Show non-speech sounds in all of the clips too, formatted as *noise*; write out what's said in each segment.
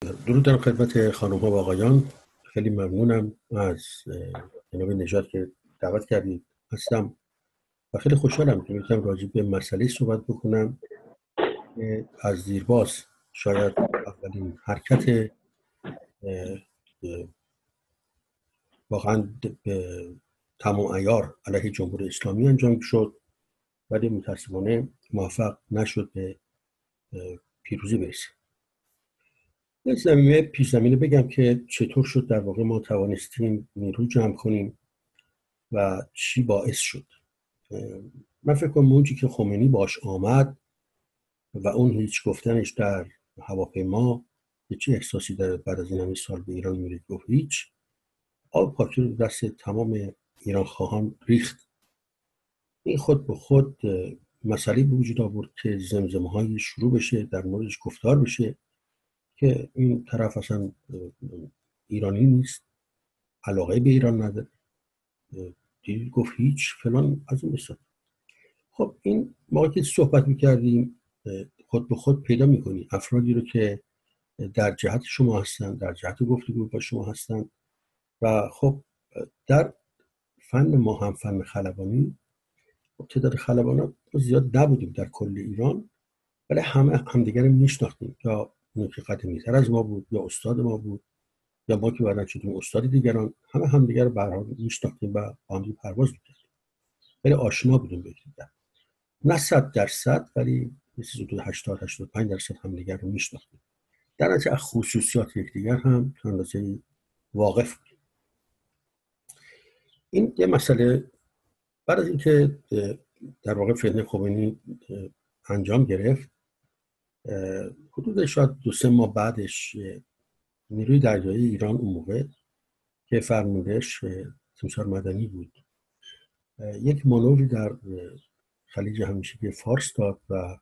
درود در خدمت خانم ها و آقایان. خیلی ممنونم از جناب نجات که دعوت کردید. هستم و خیلی خوشحالم که می‌تونم راجع به مسئله صحبت بکنم. از زیرباز. شاید اولین حرکت واقعا تمام ایار علیه جمهوری اسلامی انجام شد ولی متاسفانه موفق نشد به پیروزی برسه یک زمینه پیش زمینه بگم که چطور شد در واقع ما توانستیم نیرو جمع کنیم و چی باعث شد. من فکر کنم اونچه که خمینی باش آمد و اون هیچ گفتنش در هواپیما که چه احساسی داره بعد از این همه سال به ایران میره گفت هیچ. آب پاکی رو دست تمام ایران خواهان ریخت. این خود به خود مسئله به وجود آورد که زمزمه های شروع بشه در موردش گفتار بشه. که این طرف اصلا ایرانی نیست علاقه به ایران نداره. دید گفت هیچ فلان از این مثال خب این ما که صحبت می‌کردیم خود به خود پیدا می‌کنی. افرادی رو که در جهت شما هستن در جهت گفتگو با شما هستن و خب در فن ما هم فن خلبانی. خب تعداد خلبان زیاد نبودیم در کل ایران ولی همه همدیگر میشناختیم. یا اون که قدمی تر از ما بود یا استاد ما بود یا ما که بعدا شدیم استاد دیگران همه همدیگر رو به میشناختیم و با هم پرواز می‌کردیم. ولی آشنا بودیم به دیگر نه صد درصد ولی مثل حدود 80 85 درصد همدیگر رو میشناختیم. در از خصوصیات یکدیگر هم تا واقف بودیم. این یه مسئله بعد از اینکه در واقع فتنه خمینی انجام گرفت حدود شاید دو سه ماه بعدش نیروی دریایی ایران اون موقع که فرمودش تیمسار مدنی بود. یک مانوری در خلیج همیشگی فارس داد و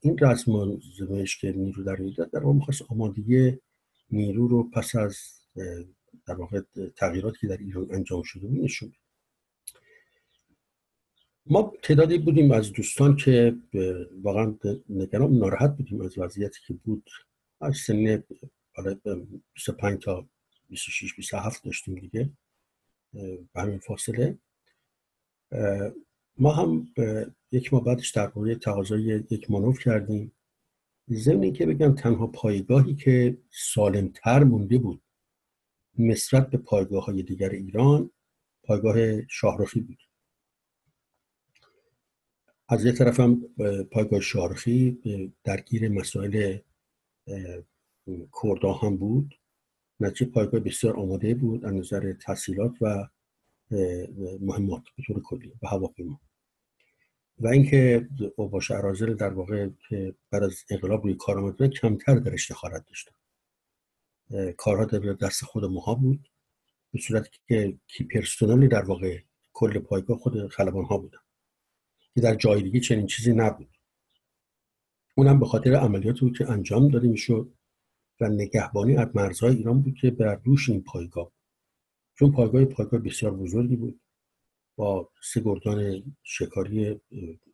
این رسم زمش که نیرو دریایی داد در واقع می‌خواست آمادگی نیرو رو پس از در واقع تغییراتی که در ایران انجام شده بود نشون ما تعدادی بودیم از دوستان که واقعا نگران ناراحت بودیم از وضعیتی که بود. از سن 25 تا 26 27 داشتیم دیگه به همین فاصله. ما هم یک ماه بعدش در واقع تقاضای یک مانور کردیم. ضمن که بگم تنها پایگاهی که سالمتر مونده بود نسبت به پایگاه های دیگر ایران پایگاه شاهرخی بود. از یه طرف هم پایگاه شارخی درگیر مسائل کردا هم بود. نتیجه پایگاه بسیار آماده بود از نظر تحصیلات و مهمات به طور کلی و هواپیما. و اینکه اوباش ارازل در واقع که بعد از انقلاب روی کار آمدن کمتر در اشتخارت داشتن کارها در دست خود ماها بود به صورتی که کی پرسونلی در واقع کل پایگاه خود خلبان ها بودن. که در جای دیگه چنین چیزی نبود. اونم به خاطر عملیاتی بود که انجام داده می‌شد و نگهبانی از مرزهای ایران بود که بر دوش این پایگاه چون پایگاه پایگاه بسیار بزرگی بود. با سه گردان شکاری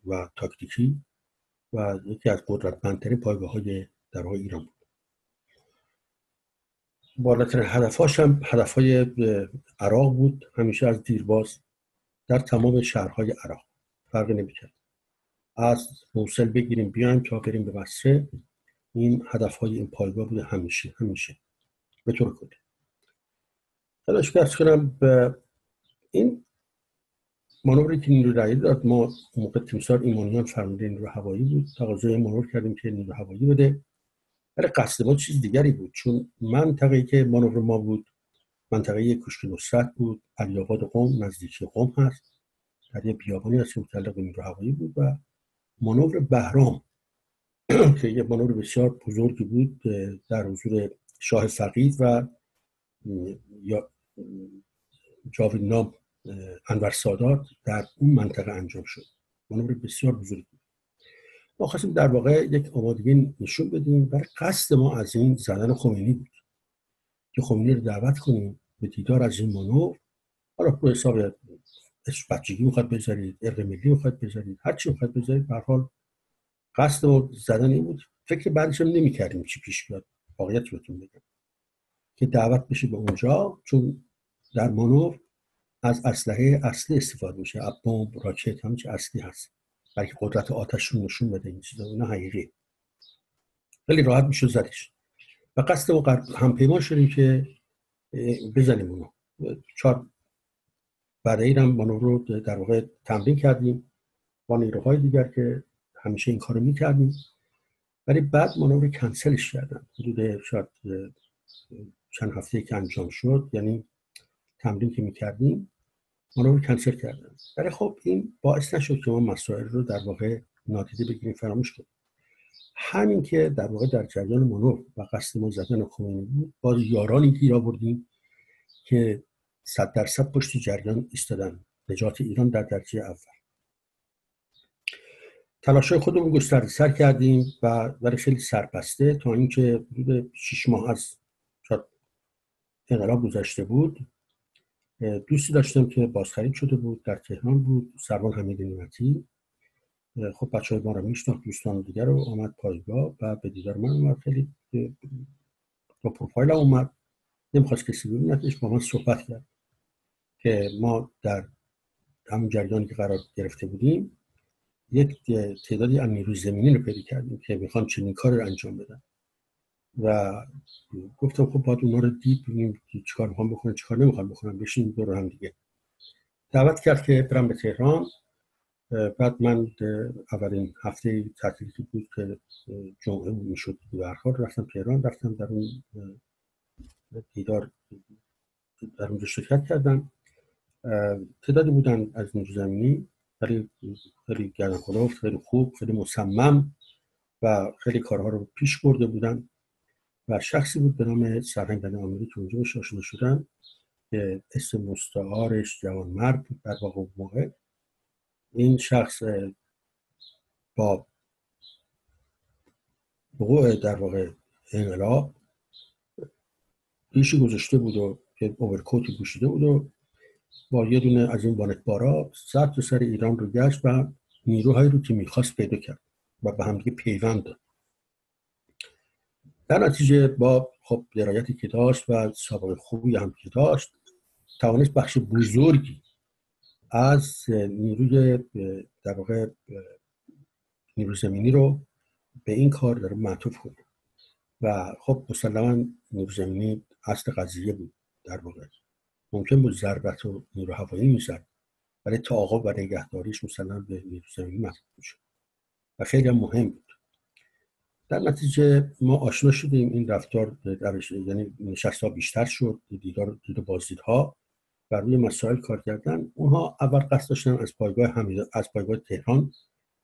و تاکتیکی و یکی از قدرتمندترین پایگاه های در ایران بود. بالاترین هدفهاش هم هدف های عراق بود. همیشه از دیرباز در تمام شهرهای عراق. فرقی نمی‌کرد. از موسل بگیریم بیایم تا بریم به بصره این هدف های این پایگاه بوده همیشه همیشه. به طور کلی. کرد کنم به این مانوری که نیرو رایی داد ما موقع تیمسار ایمانیان فرمانده نیرو هوایی بود. تقاضای مانور کردیم که نیرو هوایی بده. ولی قصد ما چیز دیگری بود. چون منطقه که مانور ما بود منطقه کشک نصرت بود علیاباد قوم نزدیکی قوم هست. در یه بیابانی از به نیرو هوایی بود و مانور بهرام *clears throat* که یه مانور بسیار بزرگی بود در حضور شاه فقید و یا جاوید نام انور سادات در اون منطقه انجام شد. مانور بسیار بزرگی بود. ما خواستیم در واقع یک آمادگی نشون بدیم. برای قصد ما از این زدن خمینی بود که خمینی رو دعوت کنیم به دیدار از این مانور. حالا به حساب بچگی می‌خواد بذارید ارق ملی می‌خواد بذارید هر چی می‌خواد بذارید به حال قصد و زدن این بود. فکر بعدش هم نمی‌کردیم چی پیش بیاد. واقعیت بهتون بگم. که دعوت بشه به اونجا چون در مانور از اسلحه اصلی استفاده میشه. بمب راکت همه اصلی هست. بلکه قدرت آتش رو نشون بده این چیزا اینا حقیقی خیلی راحت میشه زدش. و قصد و همپیمان شدیم که بزنیم اونو. چهار بعد هم مانور رو در واقع تمرین کردیم با نیروهای دیگر که همیشه این کارو می‌کردیم. ولی بعد مانور کنسلش کردن. حدود شاید چند هفته که انجام شد یعنی تمرین که می‌کردیم مانور کنسل کردن. ولی خب این باعث نشد که ما مسائل رو در واقع نادیده بگیریم فراموش کنیم. همین که در واقع در جریان مانور و قصد ما زدن خمینی بود باز یارانی گیر آوردیم که صد درصد پشت جریان ایستادن. نجات ایران در درجه اول. تلاش خودمون گسترده سر کردیم و برای خیلی سرپسته تا اینکه حدود شیش ماه از شاید انقلاب گذشته بود دوستی داشتم که بازخرید شده بود در تهران بود سروان حمید نیمتی خب بچه های ما رو میشناخت دوستان دیگر رو آمد پایگاه و به دیدار من اومد. خیلی با پروفایل اومد. نمی‌خواست کسی ببیندش با من صحبت کرد. که ما در همون جریانی که قرار گرفته بودیم یک تعدادی از نیروی زمینی رو پیدا کردیم که می‌خوان چنین کار رو انجام بدن. و گفتم خب باید اونا رو دید ببینیم چیکار می‌خوام بکنن چیکار نمی‌خوام بکنن بشین دور هم دیگه. دعوت کرد که برم به تهران. بعد من اولین هفته تعطیلی بود که جمعه می‌شد برخورد رفتم تهران رفتم در اون دیدار در اونجا شرکت کردم. تعدادی بودن از نیرو زمینی. ولی خیلی گرم خیلی خوب خیلی مصمم و خیلی کارها رو پیش برده بودن و شخصی بود به نام سرهنگ بن آمری که اونجا آشنا شدن که اسم مستعارش جوان مرد در واقع موقع. این شخص با وقوع در واقع انقلاب پیشی گذاشته بود و که اوورکوتی پوشیده بود و با یه دونه از این بانت بارا سر تا سر ایران رو گشت و نیروهایی رو که می‌خواست پیدا کرد و به همدیگه پیوند داد. در نتیجه با خب درایتی که داشت و سابقه خوبی هم که داشت توانست بخش بزرگی از نیروی در واقع نیرو زمینی رو به این کار داره معطوف کنه. و خب مسلما نیرو زمینی اصل قضیه بود در واقع. ممکن بود ضربت و نیرو هوایی می‌زد ولی تعاقب و نگهداریش مسلما به نیرو زمینی مربوط می‌شد و خیلی مهم بود. در نتیجه ما آشنا شدیم این رفتار روش یعنی نشست ها بیشتر شد دیدار دید بازدیدها و روی مسائل کار کردن. اونها اول قصد داشتن از پایگاه حمید از پایگاه تهران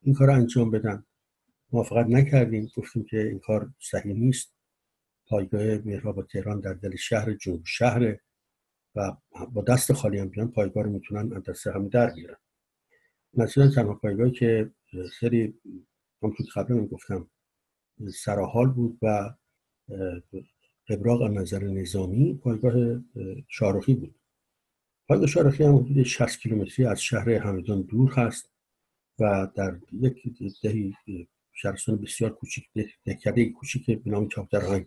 این کار انجام بدن. موافقت نکردیم گفتیم که این کار صحیح نیست. پایگاه مهراب تهران در دل شهر جنوب شهر و با دست خالی هم بیان پایگاه رو می‌تونن از دست هم در بیارن. مثلا تنها پایگاهی که خیلی همونطور قبلا گفتم سراحال بود و ابراق از نظر نظامی پایگاه شارخی بود. پایگاه شارخی هم حدود 60 کیلومتری از شهر همدان دور هست و در یک دهی شهرستان بسیار کوچیک دهکده کوچیک به نام چاپترهنگ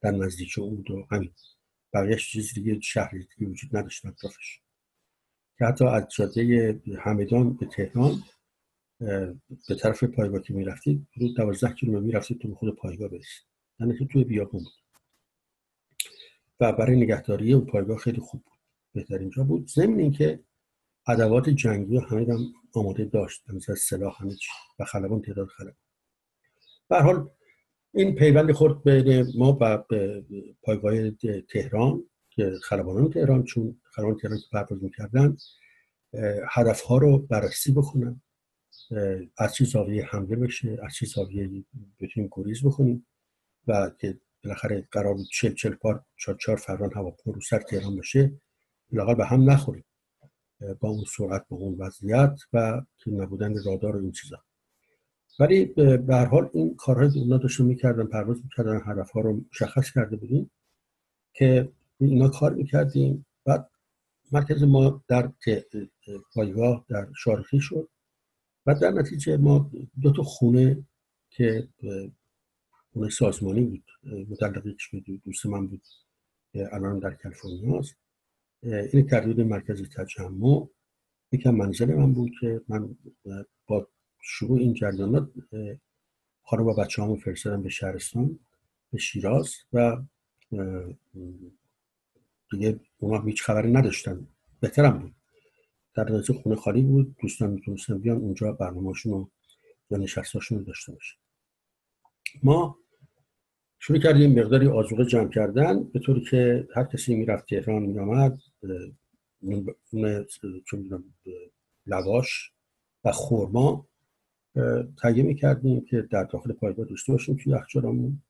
در نزدیک اون دو همین. بقیهش چیز دیگه شهر دیگه وجود نداشت اطرافش. که حتی از جاده همدان به تهران به طرف پایگاه که می‌رفتید رو دوازده کیلومتر می‌رفتید تو خود پایگاه برسید. یعنی که توی بیابون بود. و برای نگهداری اون پایگاه خیلی خوب بود. بهترین جا بود. ضمن اینکه ادوات جنگی همه هم آماده داشت. مثل سلاح همه چی. و خلبان تعداد خلبان. به حال این پیوند خورد بین ما و پایگاه تهران که خلبانان تهران چون خلبان تهران که پرواز می‌کردن هدف ها رو بررسی بکنن. از چه زاویه حمله بشه از چه زاویه بتونیم گریز بکنیم و که بالاخره قرار بود چل چل بار چهار چهار فرمان هواپیما رو سر تهران باشه لاقل به هم نخوریم. با اون سرعت با اون وضعیت و که نبودن رادار و این چیزا. ولی به هر حال این کارهایی که اونا داشتن می‌کردن پرواز می‌کردن هدف ها رو مشخص کرده بودیم که اینا کار می‌کردیم. بعد مرکز ما در پایگاه در شارخی شد. و در نتیجه ما دو تا خونه که خونه سازمانی بود متعلقش به دوست من بود الان در کالیفرنیا است این تردید مرکز تجمع. یکم منزل من بود که من شروع این جریانات خانم و بچه همون فرستادم به شهرستان به شیراز و دیگه اونا هیچ خبری نداشتن. بهترم بود. در نتیجه خونه خالی بود دوستان می‌تونستن بیان اونجا برنامهشون رو یا نشستاشون رو داشته باشن. ما شروع کردیم مقداری آزوقه جمع کردن به طوری که هر کسی می‌رفت تهران میامد اون لواش و خورما تهیه می‌کردیم که در داخل پایگاه داشته باشیم توی یخچالمون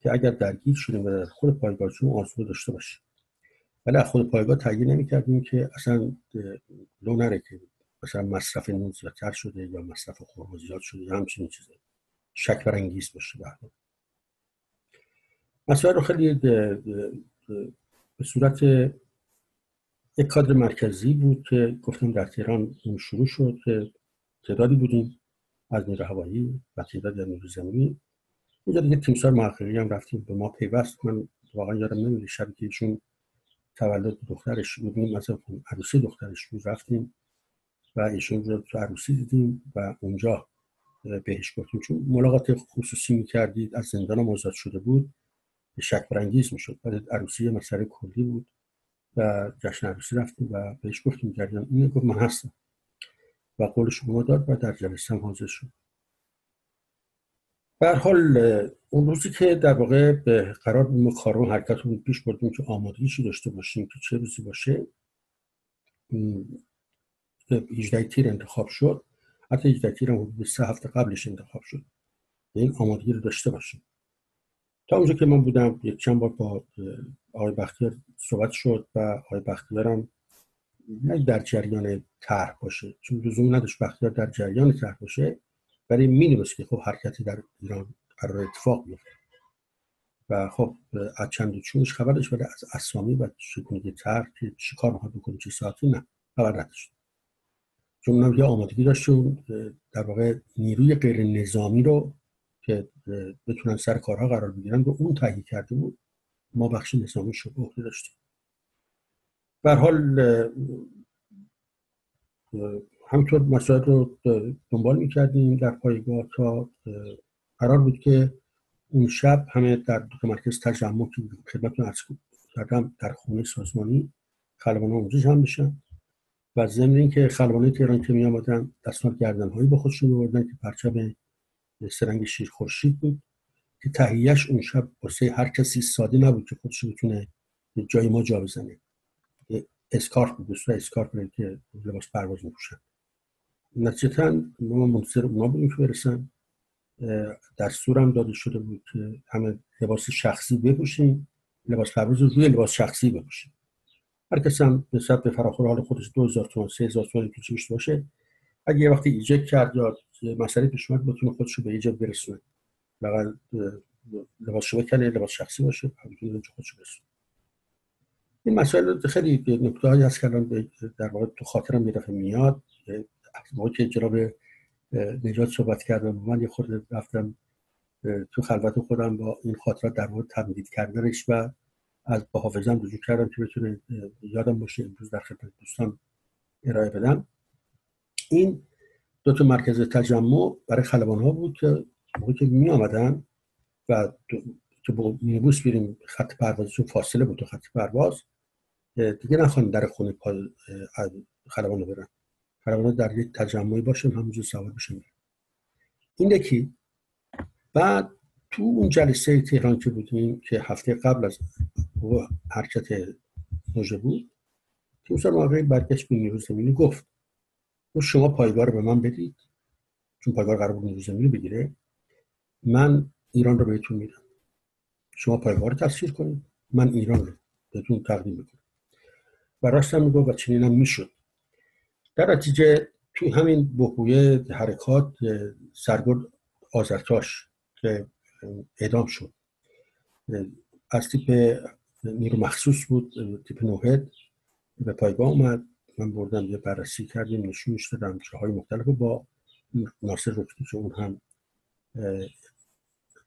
که اگر درگیر شدیم و در خود پایگاهشون آزوقه داشته باشیم. ولی خود پایگاه تهیه نمی‌کردیم که اصلا لو نره که مثلا مصرف نون زیادتر شده یا مصرف خورما زیاد شده یا همچین چیزه شک برانگیز باشه به مسئله رو خیلی به صورت یک کادر مرکزی بود که گفتم در تهران شروع شد که تعدادی بودیم. از نیرو هوایی و تعدادی از نیرو زمینی. اونجا دیگه تیمسار محققی هم رفتیم به ما پیوست. من واقعا یادم نمیده شبی که ایشون تولد دخترش بودیم از عروسی دخترش بود رفتیم و ایشون رو تو عروسی دیدیم و اونجا بهش گفتیم. چون ملاقات خصوصی می‌کردید از زندان آزاد شده بود شک برانگیز می‌شد. ولی عروسی مسئله کلی بود و جشن عروسی رفتیم و بهش گفتیم جریان اینه گفت من هستم. و قول شما داد و در جلسه هم حاضر شد. حال اون روزی که در واقع به قرار بود کارو حرکت رو پیش بردیم که آمادگیشی داشته باشیم که چه روزی باشه 18 تیر انتخاب شد. حتی 18 تیر هم حدود سه هفته قبلش انتخاب شد. این آمادگی رو داشته باشیم. تا اونجا که من بودم یک چند بار با آقای بختیار صحبت شد و آقای بختیارم نه در جریان طرح باشه. چون لزوم نداشت بختیار در جریان طرح باشه ولی مینیمست که خب حرکتی در ایران قرار اتفاق بیفته و خب از چند و چونش خبر داشت ولی از اسامی و چگونگی طرح که چی کار می‌خواد بکنه چه ساعتی نه خبر نداشت. چون اونم یه آمادگی داشت در واقع نیروی غیر نظامی رو که بتونن سر کارها قرار بگیرن به اون تهیه کرده بود ما بخش نظامی شو به عهده داشتیم. حال همینطور مسائل رو دنبال می‌کردیم در پایگاه تا قرار بود که اون شب همه در دو مرکز تجمع که خدمتتون ارز کردم در خونه سازمانی خلبان اونجا جمع بشن و ضمن اینکه خلبانای تهران که می آمدن دستمال گردن هایی با خودشون میبردن که پرچم سرنگ شیر خورشید بود که تهیهش اون شب واسه هر کسی ساده نبود که خودش بتونه جای ما جا بزنه. اسکارف بود دوستا اسکارف که لباس پرواز میپوشن نتیجتا ما منتظر اونا بودیم که برسن. دستورم داده شده بود که همه لباس شخصی بپوشیم لباس پرواز روی لباس شخصی بپوشیم. هر کس هم نسبت به فراخور حال خودش 2000 تومان 3000 تومان پیش باشه. اگه یه وقتی ایجاد کرد یا مسئله پیش اومد بتونه خودش رو به ایجاد برسونه. لباس شما کنه لباس شخصی باشه بتونه خودش برسونه. این مسائل خیلی نکته هایی هست که در واقع تو خاطرم یه دفعه میاد. موقعی که جناب نجات صحبت کردم من یه خورده رفتم تو خلوت خودم با این خاطرات در مورد تمدید کردنش و از با حافظم رجوع کردم که بتونه یادم باشه امروز در خدمت دوستان ارائه بدم. این دو تا مرکز تجمع برای خلبان ها بود که موقعی که می آمدن و که با مینیبوس بیریم خط پروازشون فاصله بود تو خط پرواز دیگه نخوان در خونه خلبان برن. خلبان در یک تجمعی باشن همونجور سوار بشن این یکی. بعد تو اون جلسه تهران که بودیم که هفته قبل از حرکت نوژه بود تیمسار موقعی برگشت به نیروز زمینی گفت و شما پایگاه رو به من بدید. چون پایگاه قرار بود نیروز زمینی بگیره. من ایران رو بهتون میدم. شما پایگاه رو تصویر کنید. من ایران رو بهتون تقدیم می‌کنم. و هم میگو و چنین هم می‌شد. در نتیجه توی همین بحویه حرکات سرگرد آزرتاش که اعدام شد. از تیپ نیرو مخصوص بود تیپ نوهد به پایگاه اومد. من بردم یه بررسی کردیم نشونش دادم های مختلف با ناصر رکتی که اون هم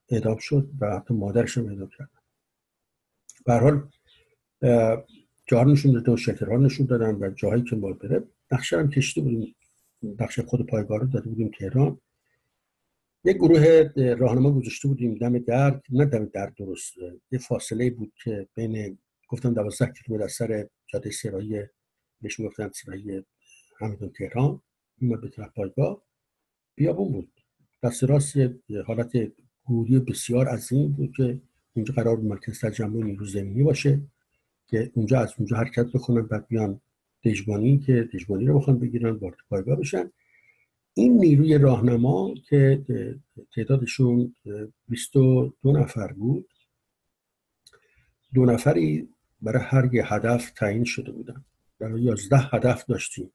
اعدام شد و حتی مادرش هم اعدام کردن به حال جاها نشون دادن و شلترها نشون دادن و جاهایی که باید بره. نقشه هم کشته بودیم. نقشه خود پایگاه رو داده بودیم تهران. یک گروه راهنما گذاشته بودیم. دم در نه دم در درست. یه فاصله بود که بین گفتم 12 کیلومتر از سر جاده سرایی بهش می‌گفتن سرایی همدون تهران. اومد به طرف پایگاه بیابون بود. دست راست حالت گوری بسیار عظیم بود که اونجا قرار مرکز تجمع نیرو زمینی باشه. که اونجا از اونجا حرکت بکنن بعد بیان دژبانی که دژبانی رو بخوان بگیرن وارد پایگاه بشن. این نیروی راهنما که تعدادشون 22 نفر بود دو نفری برای هر یه هدف تعیین شده بودن. برای 11 هدف داشتیم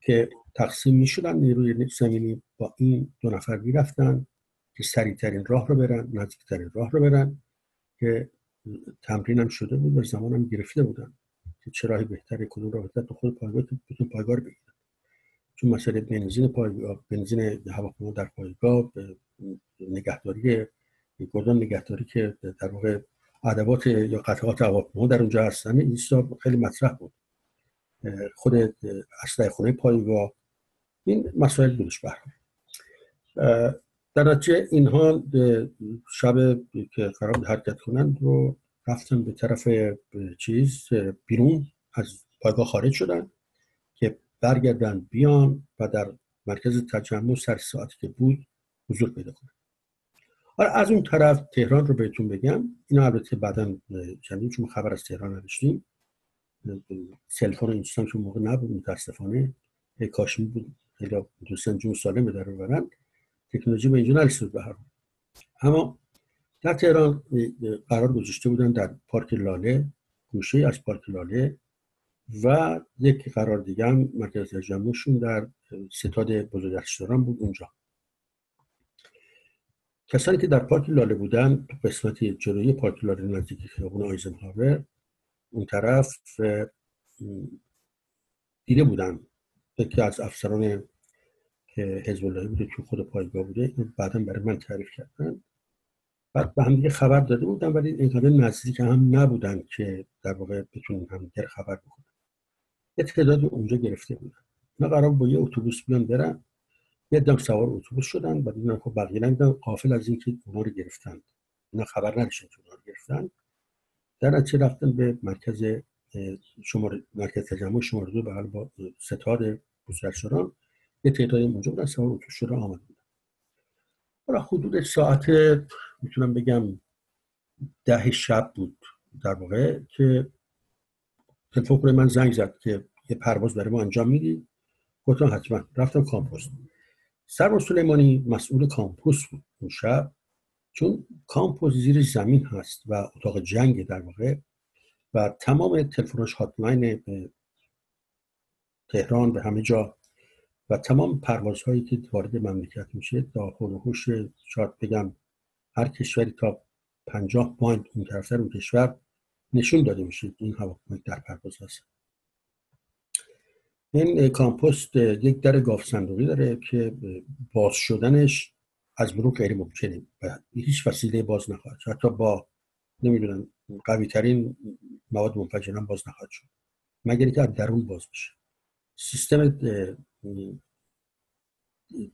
که تقسیم می شدن نیروی زمینی با این دو نفر می‌رفتن که سریعترین راه رو برن نزدیکترین راه رو برن که تمرین هم شده بود و زمان هم گرفته بودن که چه راهی بهتره راه بهتر تو خود پایگاه بتون پایگاه رو بگیرن چون مسئله بنزین پایگاه بنزین هواپیما در پایگاه نگهداری گردان نگهداری که در واقع ادوات یا قطعات هواپیما در اونجا هستن این خیلی مطرح بود. خود اسلحه خونه پایگاه این مسائل بودش برام. در نتیجه اینها شب که قرار حرکت کنند رو رفتن به طرف چیز بیرون از پایگاه خارج شدن که برگردن بیان و در مرکز تجمع سر ساعتی که بود حضور پیدا کنن. حالا از اون طرف تهران رو بهتون بگم. اینا البته بعدا چندین چون خبر از تهران نداشتیم سلفون اینستان که موقع نبود متاسفانه کاشمی بود خیلی دوستان جون سالم به ببرن تکنولوژی به اینجا نرسید به هر اما در تهران قرار گذاشته بودن در پارک لاله گوشه از پارک لاله و یک قرار دیگه هم مرکز تجمعشون در ستاد بزرگرشتران بود اونجا. کسانی که در پارک لاله بودن تو قسمت جلوی پارک لاله نزدیک خیابون آیزنهاور اون طرف دیده بودن. یکی از افسران حزب الله بوده تو خود پایگاه بوده بعدا برای من تعریف کردن. بعد به هم دیگه خبر داده بودن ولی اینقدر نزدیک هم نبودن که در واقع بتونیم هم خبر بکنن یه اونجا گرفته بودن. نه قرار با یه اتوبوس بیان برن. یه دم سوار اتوبوس شدن. بعد دیدن خب بقیه نمیدن قافل از اینکه اونا رو گرفتن. اینا خبر نداشتن که رو گرفتن. در نتیجه رفتن به مرکز شمار مرکز تجمع شماره به با ستاد بزرگشوران یه تعدادی اونجا بودن سوار اتوبوس شده آمد بودن برای حدود ساعت می‌تونم بگم ده شب بود در واقع که تلفن من زنگ زد که یه پرواز برای ما انجام میدی. گفتم حتما. رفتم کامپوست. سرباز سلیمانی مسئول command post بود اون شب. چون command post زیر زمین هست و اتاق جنگ در واقع و تمام تلفنش hotline به تهران به همه جا و تمام پروازهایی که وارد مملکت میشه داخل هوش شاید بگم هر کشوری تا پنجاه point اون طرفتر اون کشور نشون داده میشه این هواپیما در پرواز هست. این کامپوست یک در گاف صندوقی داره که باز شدنش از برون غیر ممکنه و هیچ وسیله باز نخواهد حتی با نمی‌دونم قوی ترین مواد منفجران باز نخواهد شد. مگر که از درون باز بشه. سیستم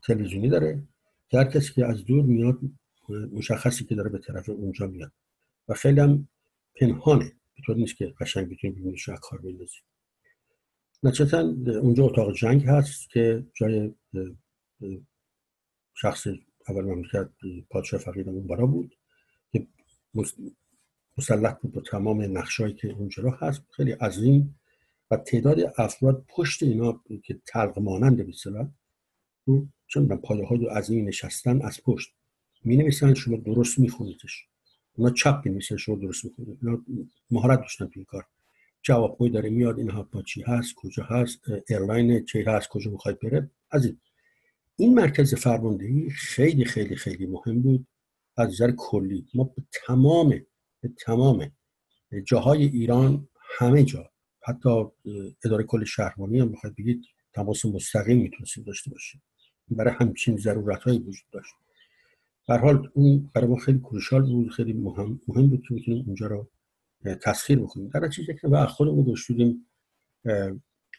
تلویزیونی داره که هر کسی که از دور میاد مشخصی که داره به طرف اونجا میاد. و خیلی هم پنهانه. به طور نیست که قشنگ بتونید ببینید کار بندازید نتیجتا اونجا اتاق جنگ هست که جای شخص اول مملکت پادشاه فقید اون برا بود که مسلح بود با تمام نقشایی که اونجا هست. خیلی عظیم و تعداد افراد پشت اینا که تلق مانند به رو چون پایه های عظیمی نشستن از پشت می نویسن شما درست میخونیدش. اونا چپ می نویسن شما درست می‌خونید. اونا مهارت داشتن تو این کار. جوابگوی داره میاد این با چی هست کجا هست airline چی هست کجا می‌خواید بره. از این این مرکز فرماندهی خیلی خیلی خیلی مهم بود. از نظر کلی ما به تمام به تمام جاهای ایران همه جا حتی اداره کل شهربانی هم بخواید بگید تماس مستقیم می‌تونستیم داشته باشیم برای همچین ضرورت وجود داشت. به حال اون برای ما خیلی کروشال بود خیلی مهم, مهم بود که بتونیم اونجا رو تسخیر بکنیم. در نتیجه که و خودمون گشتودیم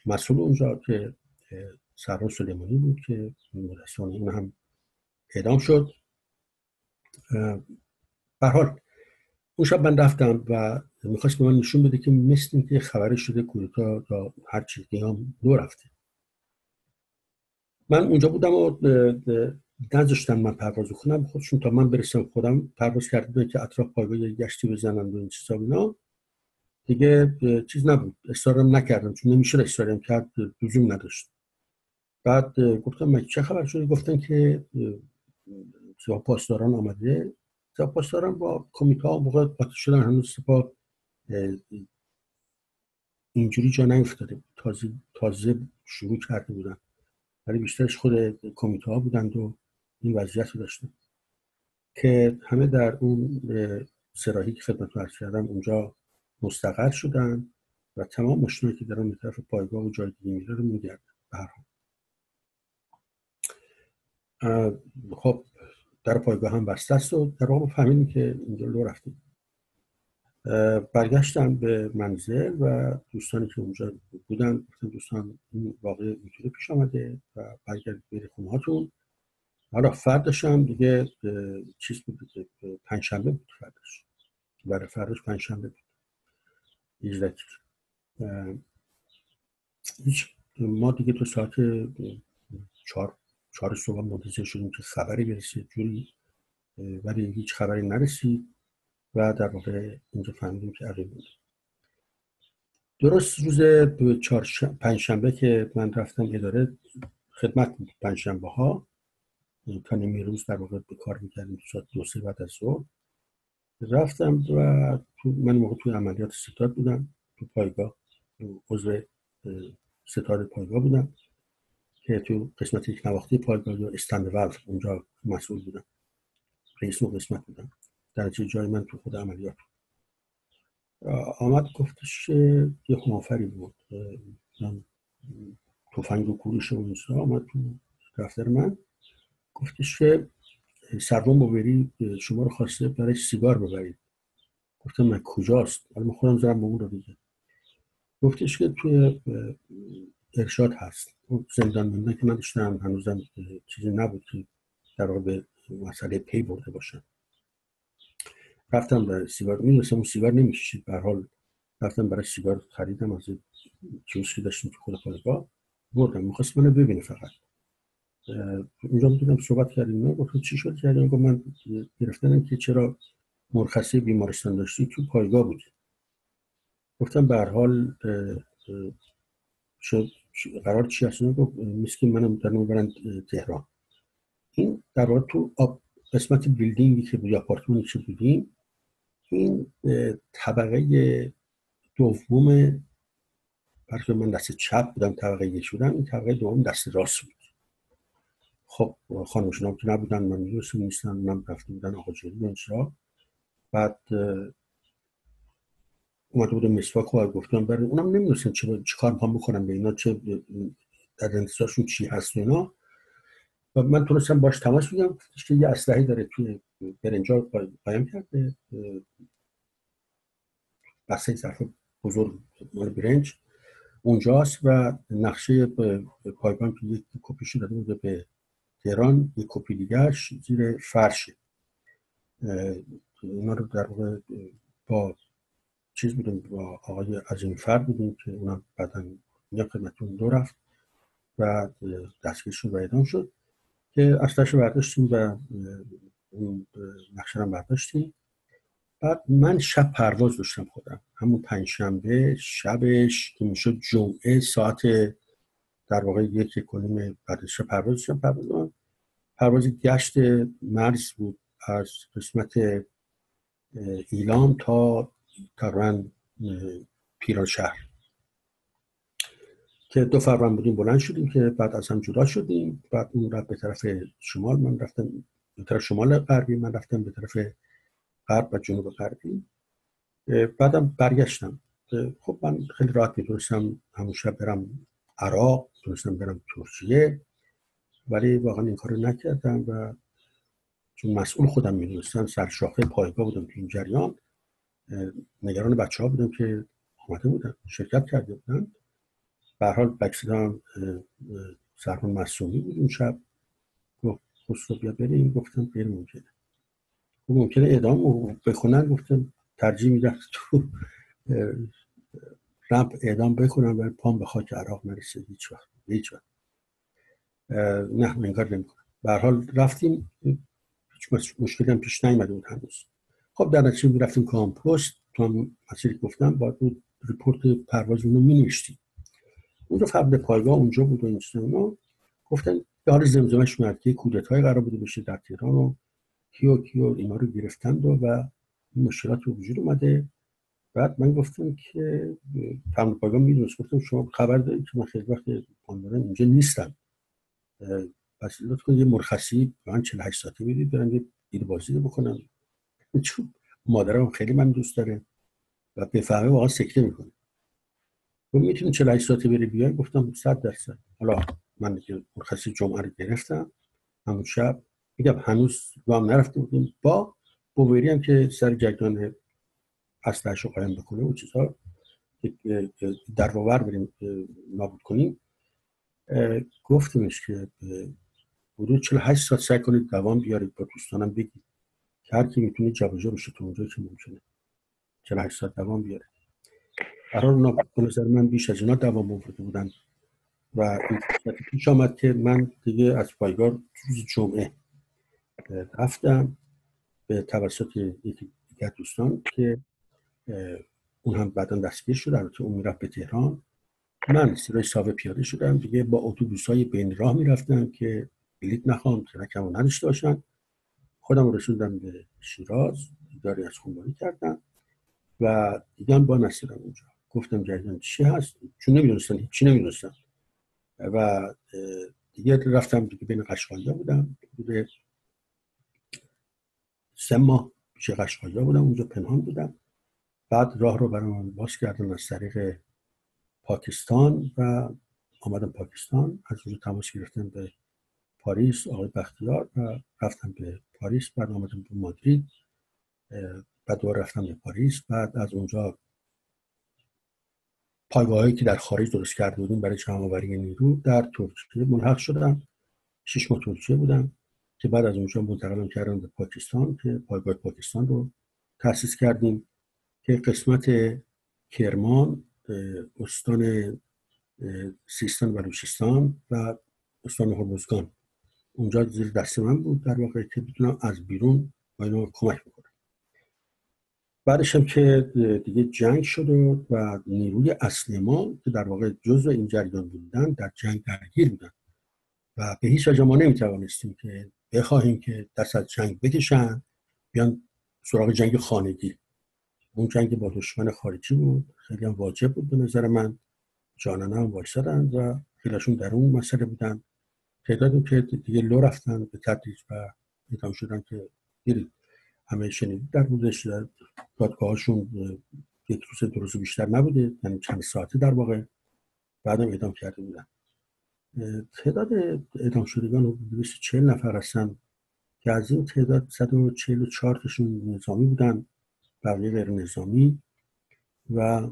مسئول اونجا که سران سلیمانی بود که مدرسان اون هم اعدام شد. به حال اون شب من رفتم و می‌خواست به من نشون بده که مثل اینکه خبری شده کودتا یا هر چیز قیام دو رفته. من اونجا بودم و نذاشتن من پرواز کنم خودشون تا من برسم خودم پرواز کردیم که اطراف پایگاه گشتی بزنن و این چیزا اینا. دیگه چیز نبود. اصرارم نکردم چون نمیشه اصرارم کرد لزوم نداشت. بعد گفتم من چه خبر شده؟ گفتن که پاسداران آمده. پاسداران با کمیته ها موقع شدن هنوز سپاه اینجوری جا نیفتاده تازه تازه شروع کرده بودن. ولی بیشترش خود کمیته ها بودند و این وضعیت رو داشتن. که همه در اون سراحی که خدمت رو کردم اونجا مستقر شدن و تمام ماشینایی که دارن به طرف پایگاه و جای دیگه میره رو میگردن. خب در پایگاه هم بسته است و در واقع فهمیدیم که اینجا لو رفتیم. برگشتم به منزل و دوستانی که اونجا بودن گفتم دوستان این واقع اینطوری پیش آمده و برگرد بری خونه هاتون. حالا فردشم دیگه چیز بود پنجشنبه بود فردش. برای فردش پنجشنبه بود. هیچ ما دیگه تو ساعت چهار چهار صبح منتظر شدیم که خبری برسید جوری ولی هیچ خبری نرسید. و در واقع اینجا فهمیدیم که عقیب بود. درست روز پنجشنبه که من رفتم اداره خدمت پنجشنبه ها تا نیمی روز در واقع به کار می‌کردیم ساعت دو سه بعد از ظهر. رفتم و من موقع توی عملیات ستاد بودم تو پایگاه عضو ستاد پایگاه بودم که تو قسمت یک نواختی پایگاه یا استند اونجا مسئول بودم رئیس و قسمت بودم. در جای من تو خود عملیات آمد گفتش یه خمافری بود. توفنگ و کوروش و آمد تو دفتر من. گفتش که سربان ببری شما رو خواسته برای سیگار ببرید. گفتم من کجاست؟ ولی من خودم زرم به اون رو دیگه. گفتش که توی ارشاد هست. زندان مونده که من داشتم هنوزم چیزی نبود که در به مسئله پی برده باشم. رفتم به سیگار. می‌دونستم اون سیگار نمیشید به حال رفتم برای سیگار خریدم از که داشتیم تو خود پایگاه بردم. می‌خواست منو ببینه فقط. اونجا بودم صحبت کردیم. گفتم چی شد کردیم گفت من گرفتنم که چرا مرخصی بیمارستان داشتی تو پایگاه بود. گفتم به حال شد قرار چی هست؟ گفت که منم دارم برن تهران. این در واقع تو قسمت بیلدینگی که بود آپارتمانی که بودیم این طبقه دوم برای من دست چپ بودم طبقه یک بودم این طبقه دوم دست راست بود. خب خانمشون که نبودن من می‌دونستم نیستن من رفته بودن آقا جلی بعد اومده بودم مسواک و گفتم برای اونم نمی‌دونستن چه کار می‌خوام بکنم به اینا چه در انتظارشون چی هست اینا. و من تونستم باش تماس بگم که یه اسلحه داره توی برنجا قایم کرده بسته ظرف بزرگ مال برنج. اونجاست و نقشه پایگان که یک کپیشی داده بوده به تهران یک کپی دیگرش زیر فرشه اینا رو در واقع با چیز بودیم با آقای عظیم فرد بودیم که اونم بعدا یا خدمتون دو رفت و دستگیرش و اعدام شد. که اصلش رو برداشتیم و اون نقشه رو برداشتیم. بعد من شب پرواز داشتم خودم. همون پنجشنبه شبش که می‌شد جمعه ساعت در واقع یک کنیم بعدش پرواز داشتم پرواز پرواز گشت مرز بود از قسمت ایلام تا تقریبا پیران شهر. که دو فروند بودیم بلند شدیم که بعد از هم جدا شدیم. بعد اون رفت به طرف شمال من رفتم به طرف شمال غربی من رفتم به طرف غرب و جنوب غربی. بعدم برگشتم. خب من خیلی راحت می‌تونستم همون شب برم عراق تونستم برم ترکیه ولی واقعا این کارو نکردم و چون مسئول خودم می‌دونستم سرشاخه پایگاه بودم تو این جریان. نگران بچه ها بودم که آمده بودن شرکت کرده بودن. به حال بکسیدم سرمان مسئولی بود اون شب. گفت خسرو بیا بریم. گفتم غیر ممکنه. ممکنه اعدام بخونن. گفتم ترجیح میدم تو رمپ اعدام بکنم و پام به خاک عراق نرسه. هیچ وقت. هیچ وقت. نه من کار نمی‌کنم. به حال رفتیم. هیچ مشکلی هم پیش نیومده بود هنوز. خب در نتیجه می‌رفتیم کامپوست. تو هم مسیر گفتم با بود ریپورت پرواز رو می نوشتیم اونجا فرد پایگاه اونجا بود و این گفتن به حال زمزمش میاد که کودتای قرار بوده بشه در تهران و کیو کیو اینا رو گرفتند و, و مشکلات به وجود اومده. بعد من گفتم که فرد پایگاه می‌دونست. گفتم شما خبر دارید که من خیلی وقت پاندارم اینجا نیستم. پس لطفا یه مرخصی من 48 ساعته می‌دید برم یه دید بازی بکنم. چون مادرم خیلی من دوست داره و بفهمه واقعا سکته می‌کنه. می‌تونی 48 ساعته بری بیای گفتم 100 درصد. حالا من که مرخصی جمعه رو گرفتم. همون شب. میگم هنوز هم نرفته بودیم. با بویری هم که سر جگدان اصلش رو قایم بکنه و چیزها در باور بریم نابود کنیم. گفتمش که حدود 48 ساعت سعی کنید دوام بیارید. با دوستانم بگید که هر کی می‌تونه جابجا بشه تو اونجا که ممکنه. 48 ساعت دوام بیاره. قرار اونا به نظر من بیش از اینا دوام آورده بودن. و پیش آمد که من دیگه از پایگاه روز جمعه رفتم به توسط یکی دیگر دوستان که اون هم بعدا دستگیر شد البته اون می‌رفت به تهران. من سیرای ساوه پیاده شدم دیگه با اتوبوس های بین راه می‌رفتم که بلیت نخوام ترکمو نداشته باشن. خودم رسوندم به شیراز دیداری از خونباری کردم و دیگه با نصیرم اونجا. گفتم جریان چی هست؟ چون نمی‌دونستن هیچی نمی‌دونستن. و دیگه رفتم دیگه بین قشقایا بودم. بوده سه ماه پیش قشقایا بودم اونجا پنهان بودم. بعد راه رو برای من باز کردن از طریق پاکستان و آمدم پاکستان. از اونجا تماس گرفتم به پاریس آقای بختیار و رفتم به پاریس. بعد آمدم به مادرید. بعد دور رفتم به پاریس. بعد از اونجا پایگاهایی که در خارج درست کرده بودیم برای جمع آوری نیرو در ترکیه ملحق شدم شش ماه ترکیه بودم که بعد از اونجا منتقلم کردم به پاکستان که پایگاه پاکستان رو تأسیس کردیم که قسمت کرمان استان سیستان و بلوچستان و استان هرمزگان. اونجا زیر دست من بود در واقع که بتونم از بیرون با اینا کمک بکنم. بعدش هم که دیگه جنگ شد و نیروی اصلی ما که در واقع جزء این جریان بودن در جنگ درگیر بودن. و به هیچ وجه ما نمی‌توانستیم که بخواهیم که دست از جنگ بکشن بیان سراغ جنگ خانگی. اون جنگ با دشمن خارجی بود. خیلی هم واجب بود به نظر من. جانانه هم وایسادن و خیلیشون در اون مسئله بودن. تعدادی که دیگه لو رفتن به تدریج و اعدام شدن که دیدید همه شنیدید. در بودش دادگاهاشون یک روز دو روز بیشتر نبوده. یعنی چند ساعته در واقع بعدم اعدام کرده بودن. تعداد اعدام شدگان 240 نفر هستن که از این تعداد 144 تاشون نظامی بودن بقیه غیر نظامی. و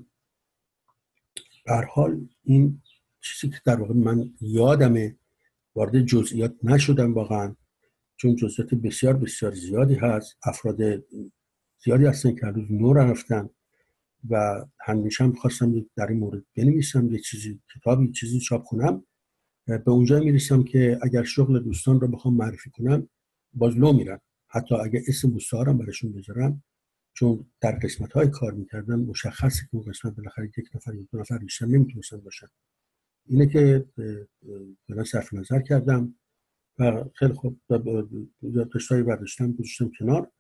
هر حال این چیزی که در واقع من یادمه وارد جزئیات نشدم واقعا. چون جزئیات بسیار بسیار زیادی هست. افراد زیادی هستن که هنوز نو رفتن و همیشه هم خواستم در این مورد بنویسم یه چیزی کتابی چیزی چاپ کنم. به اونجا می‌رسم که اگر شغل دوستان رو بخوام معرفی کنم باز لو میرم. حتی اگر اسم مستعارم براشون بذارم چون در قسمت های کار می‌کردن مشخصه که اون قسمت بالاخره یک نفر یک دو نفر بیشتر نمی‌تونستن باشن. اینه که به صرف نظر کردم. و خیلی خوب یادداشتهایی برداشتم گذاشتم کنار.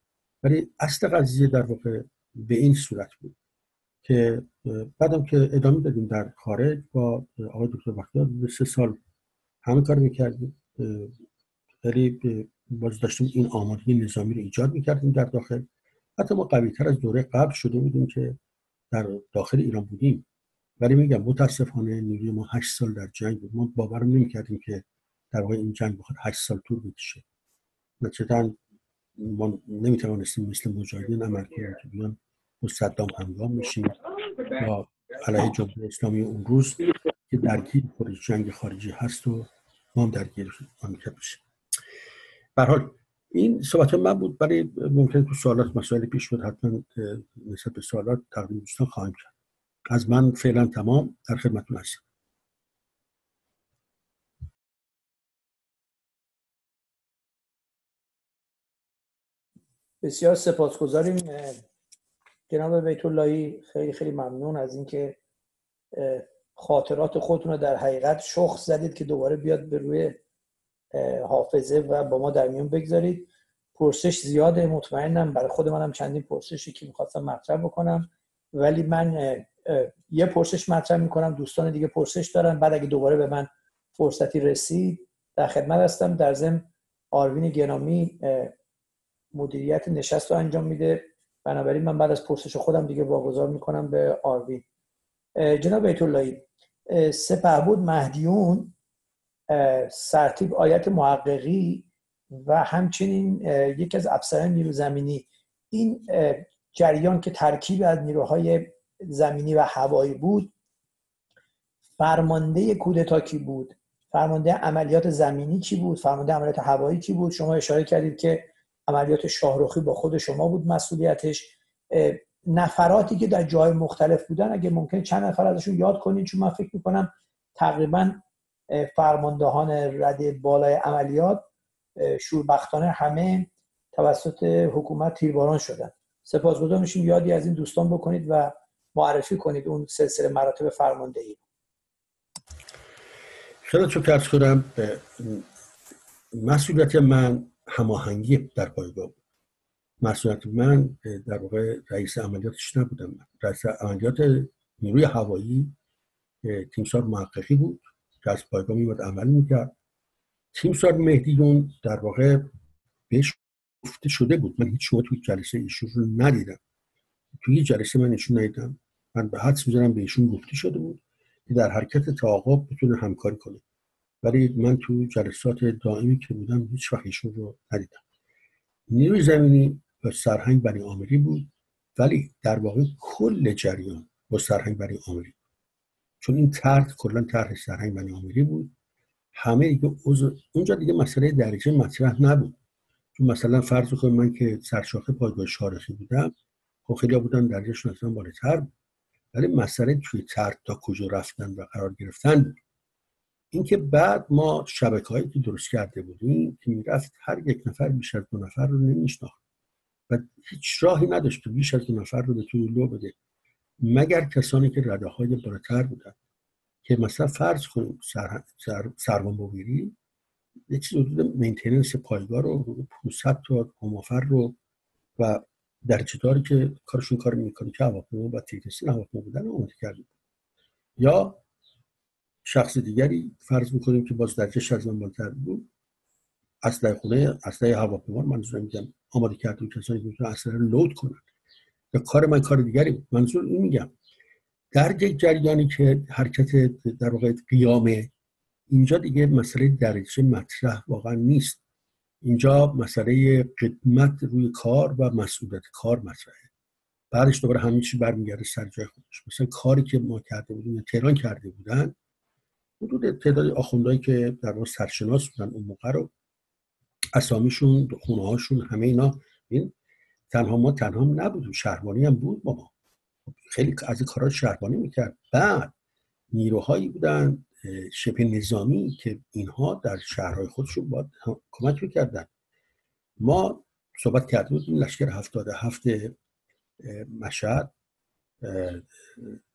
ولی اصل قضیه در واقع به این صورت بود که بعدم که ادامه دادیم در خارج با آقای دکتر بختیار سه سال همه کار می‌کردیم. خیلی باز داشتیم این آمادگی نظامی رو ایجاد می‌کردیم در داخل. حتی ما قوی تر از دوره قبل شده بودیم که در داخل ایران بودیم. ولی میگم متاسفانه نیروی ما هشت سال در جنگ بود. ما باور نمی‌کردیم که در واقع این جنگ بخواد هشت سال طول بکشه. نتیجتا ما نمی‌توانستیم مثل مجاهدین عمل کنیم که بیان با صدام همگام میشیم یا علیه جمهوری اسلامی اون روز که درگیر خود جنگ خارجی هست و ما هم درگیر مملکت بشیم. حال این صحبت من بود برای ممکن تو سوالات مسائل پیش بود حتما نسبت به سوالات تقدیم دوستان خواهیم کرد. از من فعلا تمام. در خدمتتون هستم. بسیار سپاسگزاریم. جناب بیت اللهی خیلی خیلی ممنون از اینکه خاطرات خودتون رو در حقیقت شخص زدید که دوباره بیاد به روی حافظه و با ما در میون بگذارید. پرسش زیاده مطمئنم. برای خود منم چندین پرسشی که می‌خواستم مطرح بکنم. ولی من یه پرسش مطرح می‌کنم. دوستان دیگه پرسش دارن. بعد اگه دوباره به من فرصتی رسید در خدمت هستم. در ضمن آروین گنامی مدیریت نشست رو انجام میده. بنابراین من بعد از پرسش خودم دیگه واگذار می‌کنم به آروین جناب بیت اللهی بود مهدیون سرتیب آیت محققی و همچنین یکی از افسران نیرو زمینی این جریان که ترکیب از نیروهای زمینی و هوایی بود فرمانده کودتا کی بود فرمانده عملیات زمینی کی بود فرمانده عملیات هوایی کی بود؟ شما اشاره کردید که عملیات شاهروخی با خود شما بود مسئولیتش. نفراتی که در جای مختلف بودن اگه ممکن چند نفر ازشون یاد کنید چون من فکر می‌کنم تقریبا فرماندهان رده بالای عملیات شوربختانه همه توسط حکومت تیرباران شدن. سپاسگزار میشیم یادی از این دوستان بکنید و معرفی کنید اون سلسله مراتب فرماندهی خیلی چون کنم مسئولیت من هماهنگی در پایگاه بود. مسئولیت من در واقع رئیس عملیاتش نبودم رئیس عملیات نیروی هوایی تیمسار محققی بود که از پایگاه میمد عمل می‌کرد. تیمسار مهدیون در واقع بهش گفته شده بود. من هیچ شما توی جلسه ایشون رو ندیدم. توی جلسه من ایشون ندیدم. من به حدس می‌زنم به ایشون گفته شده بود که در حرکت تعاقب بتونه همکاری کنه. ولی من تو جلسات دائمی که بودم هیچ وقت ایشون رو ندیدم. نیروی زمینی با سرهنگ بنی آمری بود ولی در واقع کل جریان با سرهنگ بنی آمری چون این طرح کلا طرح سرهنگ بنی آمری بود. همه دیگه اونجا دیگه مسئله درجه مطرح نبود. چون مثلا فرض کنم من که سرشاخه پایگاه شارخی بودم خب خیلی بودن درجهشون اصلا بالاتر بود. ولی مسئله توی طرح تا کجا رفتن و قرار گرفتن بود. اینکه بعد ما شبکه هایی که درست کرده بودیم که می‌رفت هر یک نفر بیش از دو نفر رو نمیشناخت. و هیچ راهی نداشت که بیش از دو نفر رو به طور لو بده مگر کسانی که رده های بالاتر بودن که مثلا فرض کنیم سر، سر، بویری یه چیز حدود مینتیننس پایگاه رو 500 تا همافر رو و درجه که کارشون کار می‌کنه که هواپیما و تکنسی هواپیما بودن رو کرده یا شخص دیگری فرض می‌کنیم که باز درجه از من بالاتر بود. اصله خونه اصله هواپیما منظور میگم آماده کرده کسانی که می‌تونن اصله رو لود کنن. یا کار من کار دیگری بود. منظور این میگم. در یک جریانی که حرکت در واقع قیامه اینجا دیگه مسئله درجه مطرح واقعا نیست. اینجا مسئله قدمت روی کار و مسئولیت کار مطرحه. بعدش دوباره همین چی برمیگرده سر جای خودش. مثلا کاری که ما کرده بودیم تهران کرده بودن حدود تعداد آخوندهایی که در واقع سرشناس بودن اون موقع رو اسامیشون خونه هاشون همه اینا. این تنها ما تنها نبودیم شهربانی هم بود با ما. خیلی از این کارا شهربانی می‌کرد. بعد نیروهایی بودن شبه نظامی که اینها در شهرهای خودشون باید کمک می‌کردن. ما صحبت کرده بودیم لشکر هفتاده هفته مشهد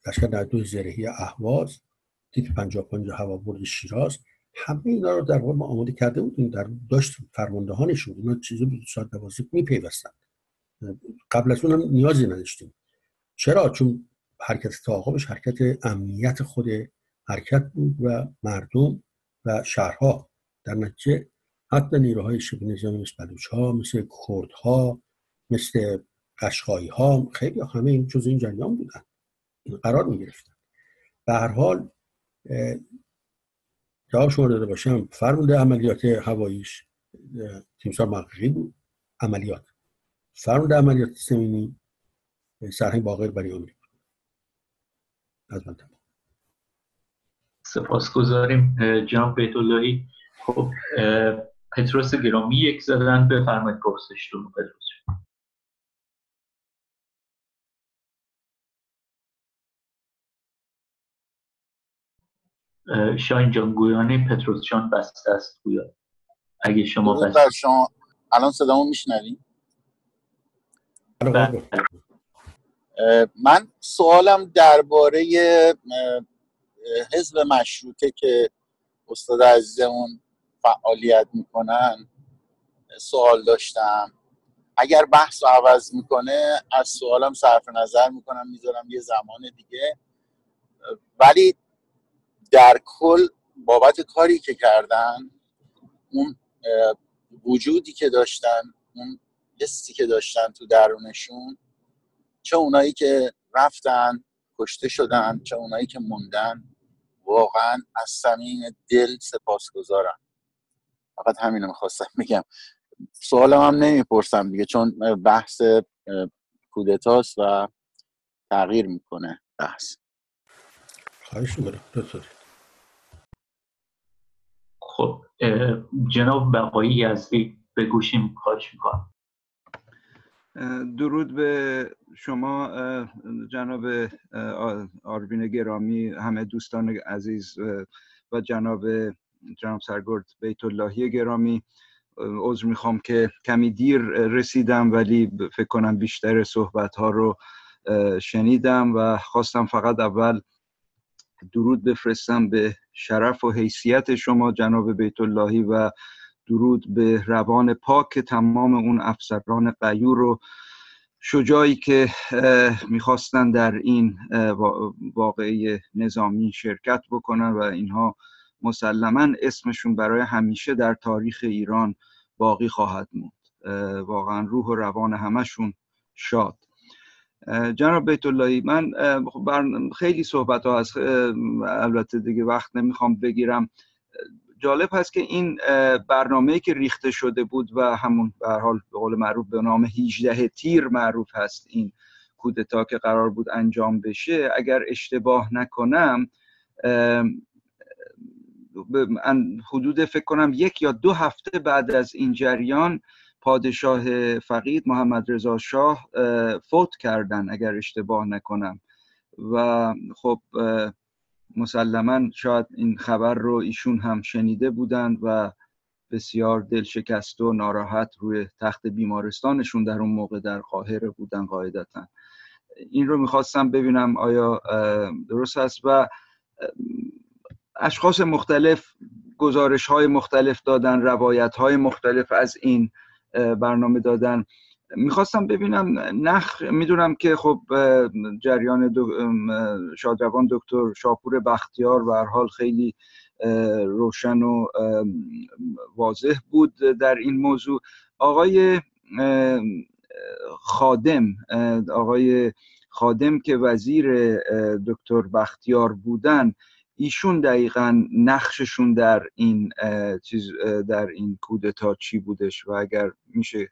لشکر دو زرهی اهواز. تیپ 55 هوابرد شیراز همه اینا رو در واقع ما آماده کرده بودیم در داشت فرماندهانشون اینا چیزی بود ساعت دوازده میپیوستن. قبل از اونم نیازی نداشتیم. چرا؟ چون حرکت تعاقبش حرکت امنیت خود حرکت بود و مردم و شهرها. در نتیجه حتی نیروهای شبه نظامی مثل بلوچ ها مثل کرد ها مثل قشقایی ها خیلی همه این جز این جریان بودن. قرار می گرفتن به هر حال جواب شما داده باشم. فرمونده عملیات هواییش تیمسار محققی بود. عملیات. فرمانده عملیات سمینی سرهنگ باقر برای آمریکا از من تمام. سپاسگزاریم جناب بیت اللهی خب پتروس گرامی یک زدن. بفرمایید پرسشتون پتروس. شاین جان گویانه پتروس جان بسته است گویا. اگه شما بسته شما. الان صدامو میشنوین بله. من سوالم درباره حزب مشروطه که استاد عزیزمون فعالیت می‌کنن سوال داشتم. اگر بحث رو عوض می‌کنه از سوالم صرف نظر می‌کنم می‌ذارم یه زمان دیگه. ولی در کل بابت کاری که کردن اون وجودی که داشتن اون حسی که داشتن تو درونشون چه اونایی که رفتن کشته شدن چه اونایی که موندن واقعا از صمیم دل سپاسگزارم فقط همینو می‌خواستم بگم. سوالم هم نمی‌پرسم دیگه چون بحث کودتاست و تغییر می‌کنه بحث. خواهش می‌کنم خب جناب بقایی یزدی به گوشیم خواهش می‌کنم درود به شما جناب آربین گرامی همه دوستان عزیز و جناب جناب سرگرد بیت اللهی گرامی عذر می‌خوام که کمی دیر رسیدم ولی فکر کنم بیشتر صحبت ها رو شنیدم و خواستم فقط اول درود بفرستم به شرف و حیثیت شما جناب بیت اللهی و درود به روان پاک تمام اون افسران قیور و شجاعی که می‌خواستن در این واقعی نظامی شرکت بکنن و اینها مسلما اسمشون برای همیشه در تاریخ ایران باقی خواهد موند. واقعا روح و روان همشون شاد. جناب بیت اللهی من خب خیلی صحبت ها هست البته دیگه وقت نمی‌خوام بگیرم. جالب هست که این برنامه که ریخته شده بود و همون به حال به قول معروف به نام 18 تیر معروف هست این کودتا که قرار بود انجام بشه. اگر اشتباه نکنم حدود فکر کنم یک یا دو هفته بعد از این جریان پادشاه فقید محمد رضا شاه فوت کردن اگر اشتباه نکنم. و خب مسلما شاید این خبر رو ایشون هم شنیده بودند و بسیار دلشکست و ناراحت روی تخت بیمارستانشون در اون موقع در قاهره بودن قاعدتا. این رو می‌خواستم ببینم آیا درست است و اشخاص مختلف گزارش های مختلف دادن روایت های مختلف از این برنامه دادن. می‌خواستم ببینم نخ می‌دونم که خب جریان دو شادروان دکتر شاپور بختیار و حال خیلی روشن و واضح بود در این موضوع. آقای خادم آقای خادم که وزیر دکتر بختیار بودن ایشون دقیقا نقششون در این چیز در این کودتا چی بودش و اگر میشه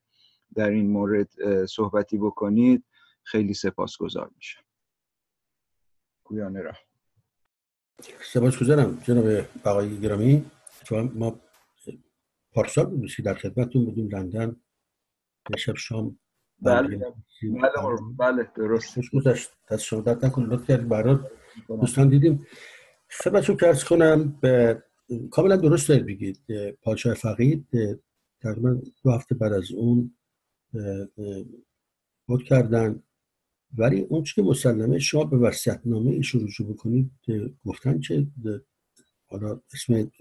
در این مورد صحبتی بکنید خیلی سپاسگزار میشم. گویانه را. سپاسگزارم جناب بقای گرامی. ما پارسال بودیم در خدمتتون بودیم لندن شب شام بله. بله بله درست. گذشت. دست شما درد نکن لطف برات دوستان دیدیم. خدمتتون که کنم به کاملا درست دارید بگید پادشاه فقید تقریبا دو هفته بعد از اون بود کردن. ولی اون که مسلمه شما به وسیعت نامه ایشون رجوع بکنید گفتن که حالا اسم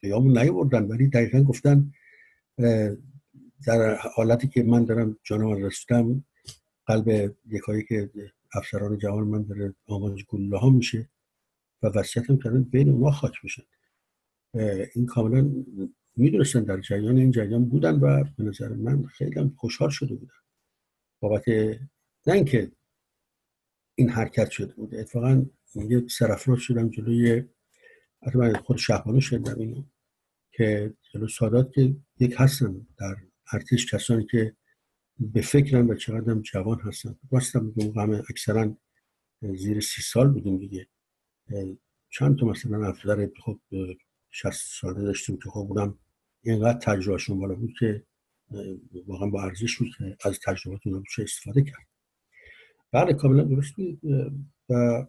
قیامون نیاوردن ولی دقیقا گفتن در حالتی که من دارم جانم رسیدم قلب یکایی که افسران جوان من داره آماج گلوله ها میشه. و وصیت هم کردن بین ما خاک میشن این کاملا می‌دونستن در جریان این جریان بودن و به نظر من خیلی خوشحال شده بودن. بابت نه اینکه این حرکت شده بود اتفاقا یه سرفراز شدم جلوی حتی من خود شهبانو شدم اینو که جلو سادات که یک هستن در ارتش کسانی که به فکرم و هم جوان هستن. راستم میگم همه اکثرا زیر سی سال بودیم دیگه. چند تا مثلا افزار خب 60 ساله داشتیم که خب اونم اینقدر تجربهشون بالا بود که واقعا با ارزش بود که از تجربات اونا استفاده کرد. بله کاملا درست بود. و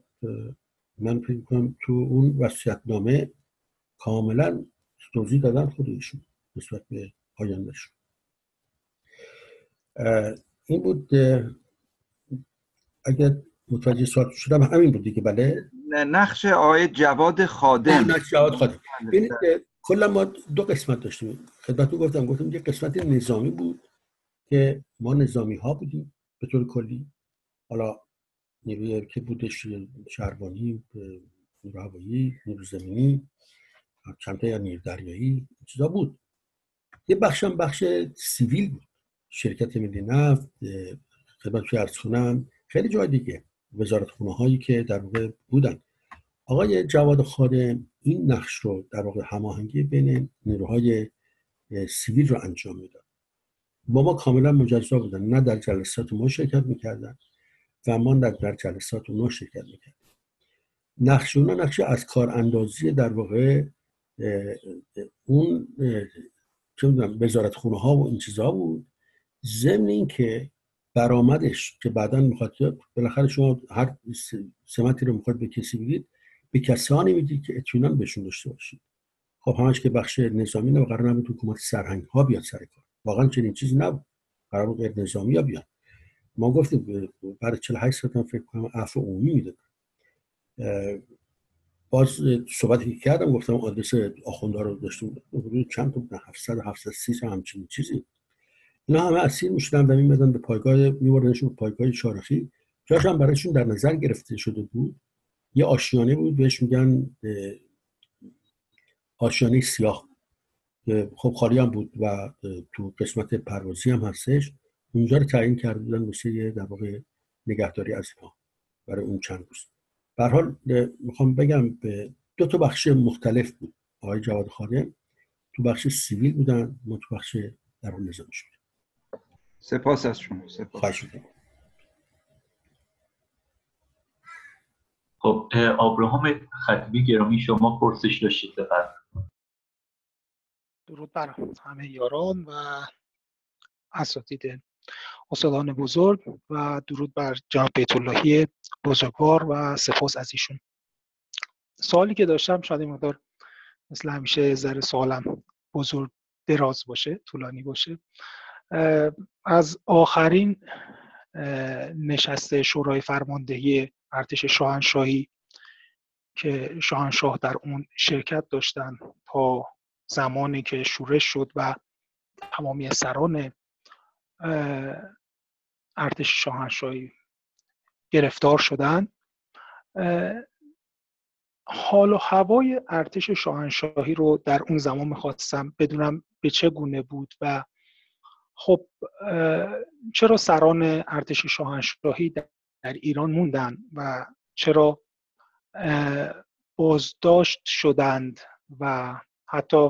من فکر کنم تو اون وصیت نامه کاملا توضیح دادن خودشون نسبت به آیندهشون. این بود اگر متوجه سوال شدم همین بود دیگه بله؟ نقش آقای جواد خادم. نقش جواد خادم. کلا ما دو قسمت داشتیم. خدمتتون گفتم گفتم یه قسمت نظامی بود که ما نظامی ها بودیم به طور کلی. حالا نیروی که بودش شهربانی نیرو هوایی نیرو زمینی چند یا نیرو دریایی چیزا بود. یه بخشم بخش سیویل بود. شرکت ملی نفت خدمت ارز کنم خیلی جای دیگه. وزارت خونه هایی که در واقع بودن. آقای جواد خادم این نقش رو در واقع هماهنگی بین نیروهای سیویل رو انجام می‌داد. با ما کاملا مجزا بودن. نه در جلسات ما شرکت می‌کردن و ما در, جلسات اونا شرکت می‌کردن. نقش اونا نقش از کار اندازی در واقع اون می‌دونم وزارت خونه ها و این چیزها بود. ضمن اینکه برآمدش که بعدا می‌خواد بالاخره شما هر سمتی رو می‌خواد به کسی بگید به کسانی می‌دید که اطمینان بهشون داشته باشید. خب همش که بخش نظامی نه قرار نبود حکومت سرهنگ ها بیاد سر کار. واقعا چنین چیزی نبود. قرار بود غیر نظامی ها بیاد ما گفتیم برای 48 ساعت فکر کنم عفو عمومی می‌دادن. باز صحبتی کردم گفتم آدرس آخونده رو داشتیم حدود چند تا بودن؟ 700 730 همچین چیزی اینا همه اسیر می‌شدن و میمدن به پایگاه میبردنشون به پایگاه شارخی جاش هم برایشون در نظر گرفته شده بود. یه آشیانه بود بهش میگن آشیانه سیاه. خب خالی هم بود و تو قسمت پروازی هم هستش. اونجا رو تعیین کرده بودن واسه در واقع نگهداری از اینها برای اون چند روز. به حال می‌خوام بگم به دو تا بخش مختلف بود. آقای جواد خادم تو بخش سیویل بودن ما تو بخش در نظام شد سپاس از شما سپاس. خب آبراهام خطیبی گرامی شما پرسش داشتید بفرمایید. درود بر همه یاران و اساتید استادان بزرگ و درود بر جناب بیت اللهی بزرگوار و سپاس از ایشون. سوالی که داشتم شاید این مقدار مثل همیشه ذره سوالم بزرگ دراز باشه طولانی باشه. از آخرین نشست شورای فرماندهی ارتش شاهنشاهی که شاهنشاه در اون شرکت داشتن تا زمانی که شورش شد و تمامی سران ارتش شاهنشاهی گرفتار شدن. حال و هوای ارتش شاهنشاهی رو در اون زمان می‌خواستم بدونم به چه گونه بود و خب چرا سران ارتش شاهنشاهی در ایران موندن و چرا بازداشت شدند و حتی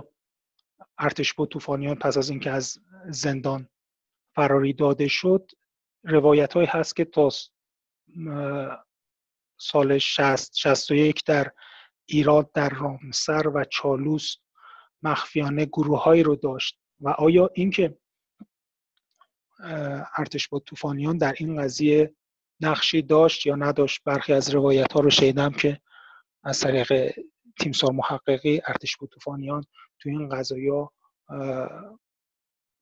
ارتش با طوفانیان پس از اینکه از زندان فراری داده شد روایت های هست که تا سال 60 61 در ایران در رامسر و چالوس مخفیانه گروههایی رو داشت و آیا اینکه ارتش با طوفانیان در این قضیه نقشی داشت یا نداشت؟ برخی از روایت ها رو شنیدم که از طریق تیمسار محققی ارتش با طوفانیان تو این قضایا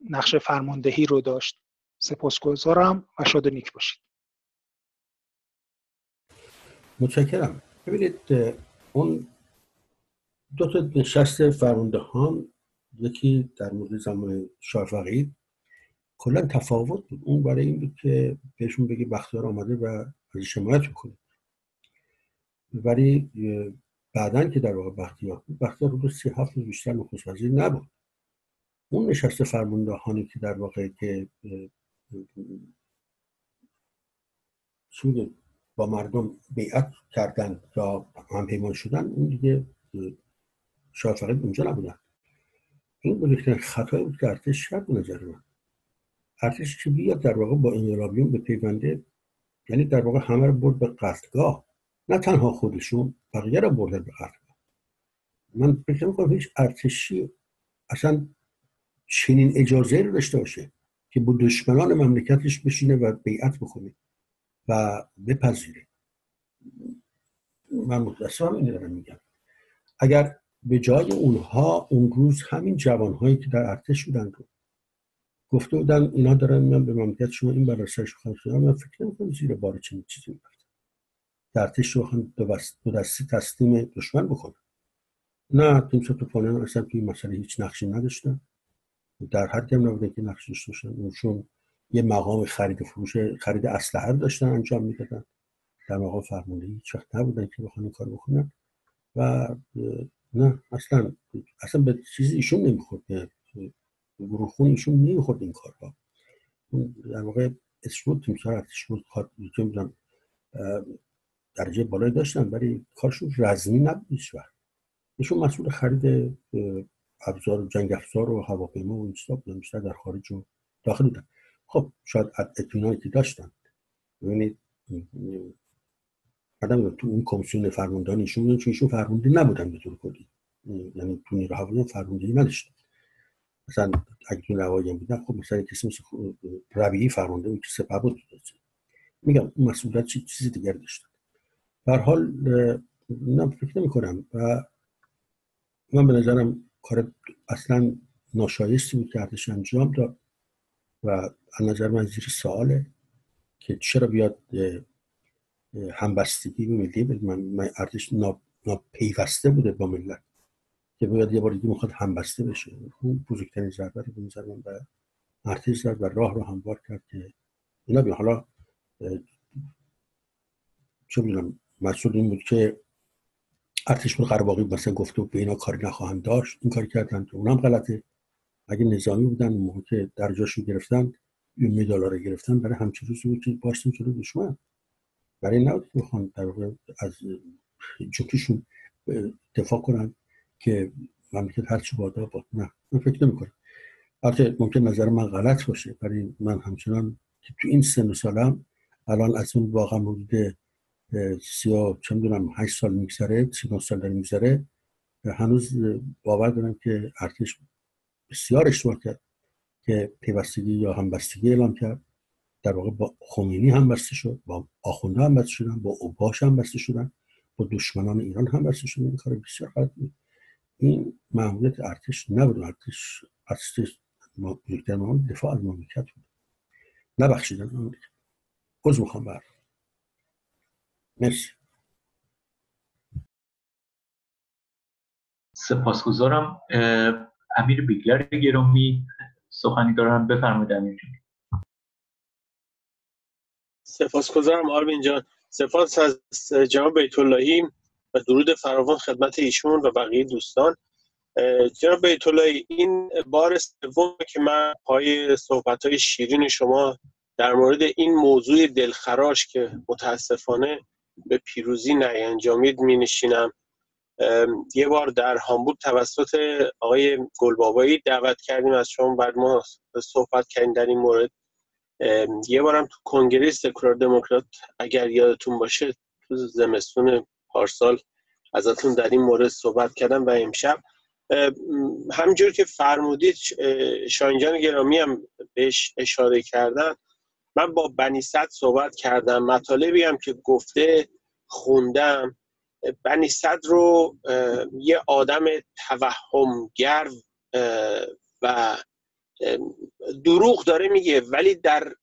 نقش فرماندهی رو داشت. سپاسگزارم و شاد نیک باشید. متشکرم. ببینید اون دو تا نشست فرماندهان یکی در مورد زمان شاه کلا تفاوت بود. اون برای این بود که بهشون بگی بختیار آمده و از حمایت می‌کنه ولی بعدا که در واقع بختیار بود بختیار رو سی هفت روز بیشتر نخست وزیر نبود. اون نشست فرماندهانی که در واقع که سود با مردم بیعت کردن یا همپیمان شدن اون دیگه شاه اونجا نبودن. این بزرگترین خطایی بود که ارتش کرد به نظر من. ارتش که بیاد در واقع با انقلابیون به پیونده؟ یعنی در واقع همه رو برد به قتلگاه نه تنها خودشون بقیه رو بردن به قتلگاه من فکر می‌کنم هیچ ارتشی اصلا چنین اجازه رو داشته باشه که با دشمنان مملکتش بشینه و بیعت بکنه و بپذیره. من متاسفم این رو میگم. اگر به جای اونها اون روز همین جوانهایی که در ارتش بودن رو گفته بودن اینا دارن میان به مملکت شما این برای سرش خواهد من فکر نمی‌کنم زیر بار چنین چیزی در ارتش رو هم دو دستی تسلیم دشمن بکنن. نه تیم توپانیان اصلا توی مسئله هیچ نقشی نداشتن. در حدی هم نبودن که نقش داشته باشن. اونشون یه مقام خرید فروش خرید اسلحه داشتن انجام می‌دادن. در مقام فرمانده هیچ وقت نبودن که بخوان کار بکنن. و نه اصلا اصلا به چیزی ایشون نمی‌خورد. گروه خون ایشون نمی‌خورد این کارها در واقع اسمود تیمسار ارتش بود می‌دونم درجه بالایی داشتن ولی کارشون رزمی نبود هیچ وقت. ایشون مسئول خرید ابزار جنگ افزار و هواپیما و این بودن بیشتر در خارج و داخل بودن. خب شاید اطمینانی که داشتن. ببینید آدم تو اون کمیسیون فرماندهان ایشون چون ایشون فرمانده نبودن به طور کلی. یعنی تو نیرو هوایی فرماندهی نداشتن. مثلا اگه تو هوایی هم بودن خب مثلا کسی مثل ربیعی فرمانده بود که سپه بود. میگم اون مسئولیت چیزی دیگر داشتن. در حال نه فکر نمی کنم و من به نظرم کار اصلا ناشایستی بود که ارتش انجام داد و از نظر من زیر سواله که چرا بیاد همبستگی ملی من ارتش ناپیوسته بوده با ملت. که باید یه بار دیگه می‌خواد همبسته بشه. اون بزرگترین ضربه رو به نظر من به ارتش زد و راه رو هموار کرد که اینا بیا. حالا چه می‌دونم مسئول این بود که ارتش بود قرباقی مثلا گفته به اینا کاری نخواهند داشت. این کاری کردن که اونم غلطه. اگه نظامی بودن اون موقع که درجاشو گرفتن این مدالا رو گرفتن برای همچین روزی بود که باشتیم جلو دشمن. برای نبود که بخوان در از جوکیشون دفاع کنن. که مملکت هرچی بادا باد نه. من فکر نمی کنم البته ممکن نظر من غلط باشه ولی من همچنان که تو این سن و سالم الان از اون واقعا حدود سیا چه می‌دونم هشت سال میگذره سی سال داره میگذره هنوز باور دارم که ارتش بسیار اشتباه کرد که پیوستگی یا همبستگی اعلام کرد. در واقع با خمینی هم بسته شد با آخونده هم بسته شدن با اوباش هم بسته شدن با دشمنان ایران هم بسته شدن. این کار بسیار غلط بود. این معمولیت ارتش نبود. ارتش ارتش بزرگتر دفاع از مملکت بود. نبخشیدن مملکت عضو می‌خوام بر. مرسی. سپاسگزارم. امیر بیگلر گرامی سخنی دارم بفرمایید امیر سپاسگزارم آرمین جان. سپاس از جناب بیت اللهی و درود فراوان خدمت ایشون و بقیه دوستان. جناب بیت این بار سوم که من پای صحبت های شیرین شما در مورد این موضوع دلخراش که متاسفانه به پیروزی نینجامید می نشینم یه بار در هامبورگ توسط آقای گلبابایی دعوت کردیم از شما بعد ما صحبت کردیم در این مورد. یه بارم تو کنگره سکولار دموکرات اگر یادتون باشه تو زمستون پارسال ازتون در این مورد صحبت کردم و امشب همجور که فرمودید شاینجان گرامی هم بهش اشاره کردن. من با بنی صد صحبت کردم مطالبی هم که گفته خوندم. بنی صد رو یه آدم توهمگر و دروغ داره میگه ولی در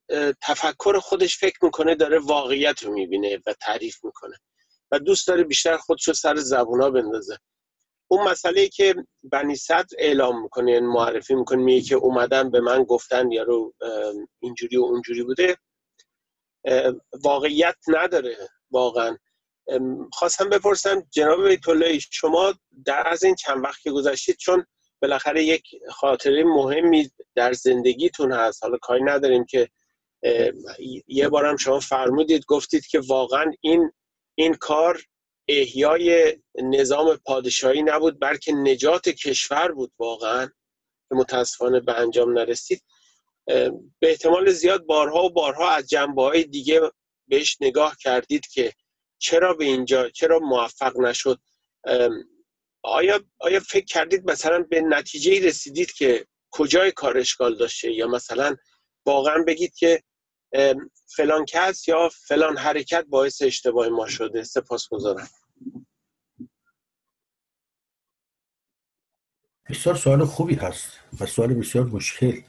تفکر خودش فکر می‌کنه داره واقعیت رو می‌بینه و تعریف می‌کنه. و دوست داره بیشتر خودش رو سر زبونا بندازه. اون مسئله که بنی صدر اعلام می‌کنه یعنی معرفی می‌کنه میگه که اومدن به من گفتن یارو اینجوری و اونجوری بوده. واقعیت نداره واقعا. خواستم بپرسم جناب بیت شما در از این چند وقت که گذشتید چون بالاخره یک خاطره مهمی در زندگیتون هست حالا کاری نداریم که یه بارم شما فرمودید گفتید که واقعا این این کار احیای نظام پادشاهی نبود بلکه نجات کشور بود واقعا. که متاسفانه به انجام نرسید. به احتمال زیاد بارها و بارها از جنبه های دیگه بهش نگاه کردید که چرا به اینجا چرا موفق نشد. آیا, آیا فکر کردید مثلا به نتیجه رسیدید که کجای کار اشکال داشته یا مثلا واقعا بگید که فلان کس یا فلان حرکت باعث اشتباه ما شده. سپاس گذارم بسیار سوال خوبی هست و سوال بسیار مشکل.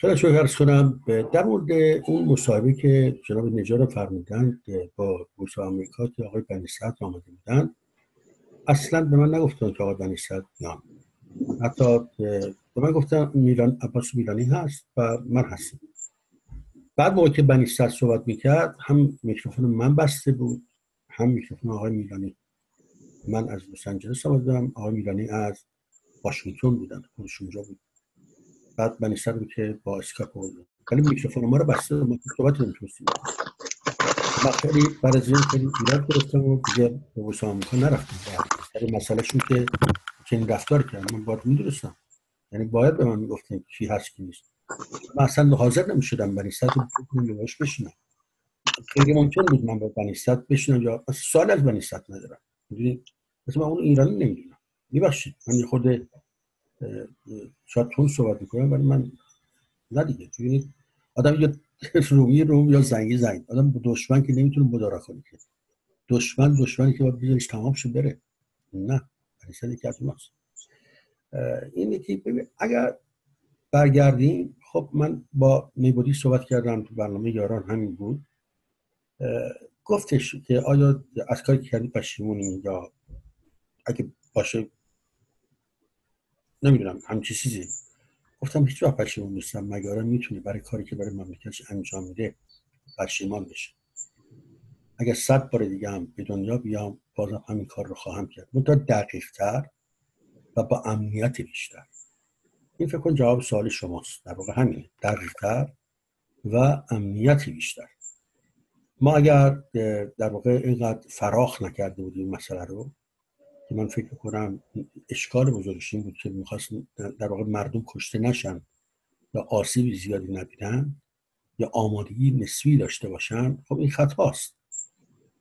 خیلی شو ارز کنم در مورد اون مصاحبه که جناب نجار فرمودن با بورس آمریکا که آقای بنی آمده بودن اصلا به من نگفتن که آقای بنی میان حتی به من گفتن میلان عباس میلانی هست و من هستم. بعد موقع که بنی صحبت می‌کرد هم میکروفون من بسته بود هم میکروفون آقای میلانی. من از لس آنجلس آمدم آقای میلانی از واشنگتن بودن خودش اونجا بود. بعد بنی بود که با اسکاپ بود ولی میکروفون ما رو بسته ما صحبت نمی‌تونستیم من خیلی بعد از این خیلی ایراد گرفتم و دیگه به وسط آمریکا نرفتم. بعد مسئله شون که چنین رفتار کردم. من باید می‌دونستم. یعنی باید به من می‌گفتن کی هست کی نیست. من اصلا حاضر نمی‌شدم بنی صد رو بشینم. خیلی ممکن بود من با بنی صد بشینم یا سوال از بنی صد ندارم. مثلا من اون ایرانی نمی‌دونم. میبخشید. من خود شاید تون صحبت می‌کنم ولی من نه دیگه. ببینید آدم یا *laughs* رومی روم یا زنگی زنگ. آدم دشمن که نمی‌تونه مدارا کنه که. دشمن دشمنی که باید بذارش تمام شد بره. نه. بنی که از اوناست. اینه که ببین اگر برگردیم خب من با میبودی صحبت کردم تو برنامه یاران همین بود. گفتش که آیا از کاری کردی پشیمونی یا اگه باشه؟ نمی‌دونم همچی چیزی. گفتم هیچ وقت پشیمون نیستم مگر می‌تونه برای کاری که برای مملکتش انجام میده پشیمان بشه؟ اگر صد بار دیگه هم به دنیا بیام بازم همین کار رو خواهم کرد. منتها دقیق تر و با امنیت بیشتر. این فکر کن جواب سوال شماست. در واقع همینه. دقیقتر و امنیت بیشتر. ما اگر در واقع اینقدر فراخ نکرده بودیم مسئله رو که من فکر کنم اشکال بزرگش این بود که می‌خواست در واقع مردم کشته نشن یا آسیب زیادی نبینن یا آمادگی نسبی داشته باشن خب این خطاست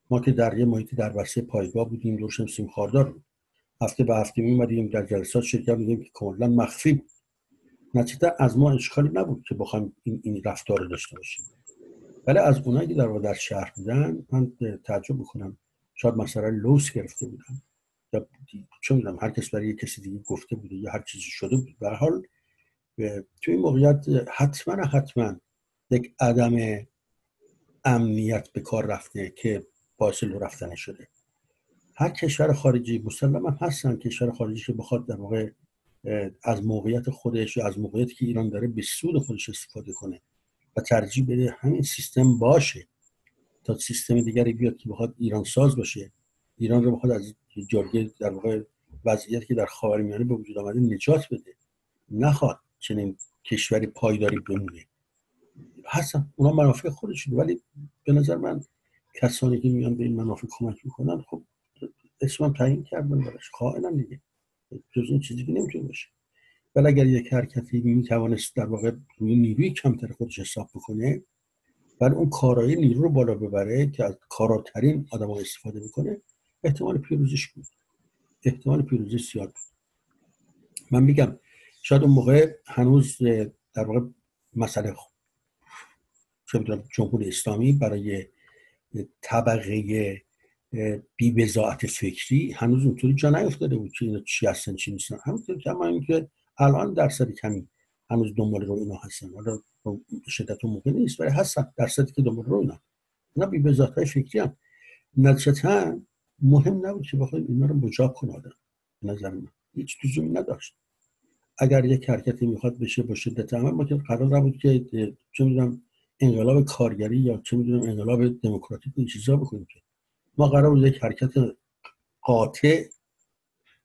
ما که در یه محیطی در وسیع پایگاه بودیم دورشم سیم خاردار بود. هفته به هفته میمدیم در جلسات شرکت میدیم که کاملا مخفی بود. نتیجه از ما اشکالی نبود که بخوایم این, این رفتار رو داشته باشیم. ولی از اونایی که در در شهر بودن من تعجب می‌کنم. شاید مثلا لوس گرفته بودن. یا چه می‌دونم هر کس برای کسی دیگه گفته بوده یا هر چیزی شده بود. به حال توی این موقعیت حتما حتما یک عدم امنیت به کار رفته که باعث لو رفتن شده. هر کشور خارجی مسلما هستن کشور خارجی که بخواد در واقع از موقعیت خودش یا از موقعیتی که ایران داره به سود خودش استفاده کنه و ترجیح بده همین سیستم باشه تا سیستم دیگری بیاد که بخواد ایران ساز باشه. ایران رو بخواد از جرگه در واقع وضعیتی که در خاورمیانه به وجود آمده نجات بده. نخواد چنین کشوری پایداری بمونه. هستن اونا منافع خودشون ولی به نظر من کسانی که میان به این منافع کمک می‌کنن خب اسمم تعیین کردن براش. خائنم دیگه. جز این چیزی که نمی‌تونه باشه. ولی اگر یک حرکتی می‌توانست در واقع روی نیروی کمتر خودش حساب بکنه ولی اون کارایی نیرو رو بالا ببره که از کاراترین آدم استفاده می‌کنه احتمال پیروزیش بود. احتمال پیروزیش زیاد بود. من میگم شاید اون موقع هنوز در واقع مسئله چه جمهوری اسلامی برای طبقه بی بزاعت فکری هنوز اونطوری جا نیفتاده بود که اینا چی هستن چی نیستن. همونطور که این که الان درصد کمی هنوز دنبال رو اینا هستن. حالا شدت و موقع نیست ولی هستن درصدی که دنبال رو اینا. اینا بی بزاعت های فکری هم مهم نبود که بخوایم اینا رو مجاب کنه آدم به نظر من هیچ لزومی نداشت. اگر یک حرکتی می‌خواد بشه با شدت عمل ما که قرار نبود که چه می‌دونم انقلاب کارگری یا چه می‌دونم انقلاب دموکراتیک این چیزا بکنیم که ما قرار بود یک حرکت قاطع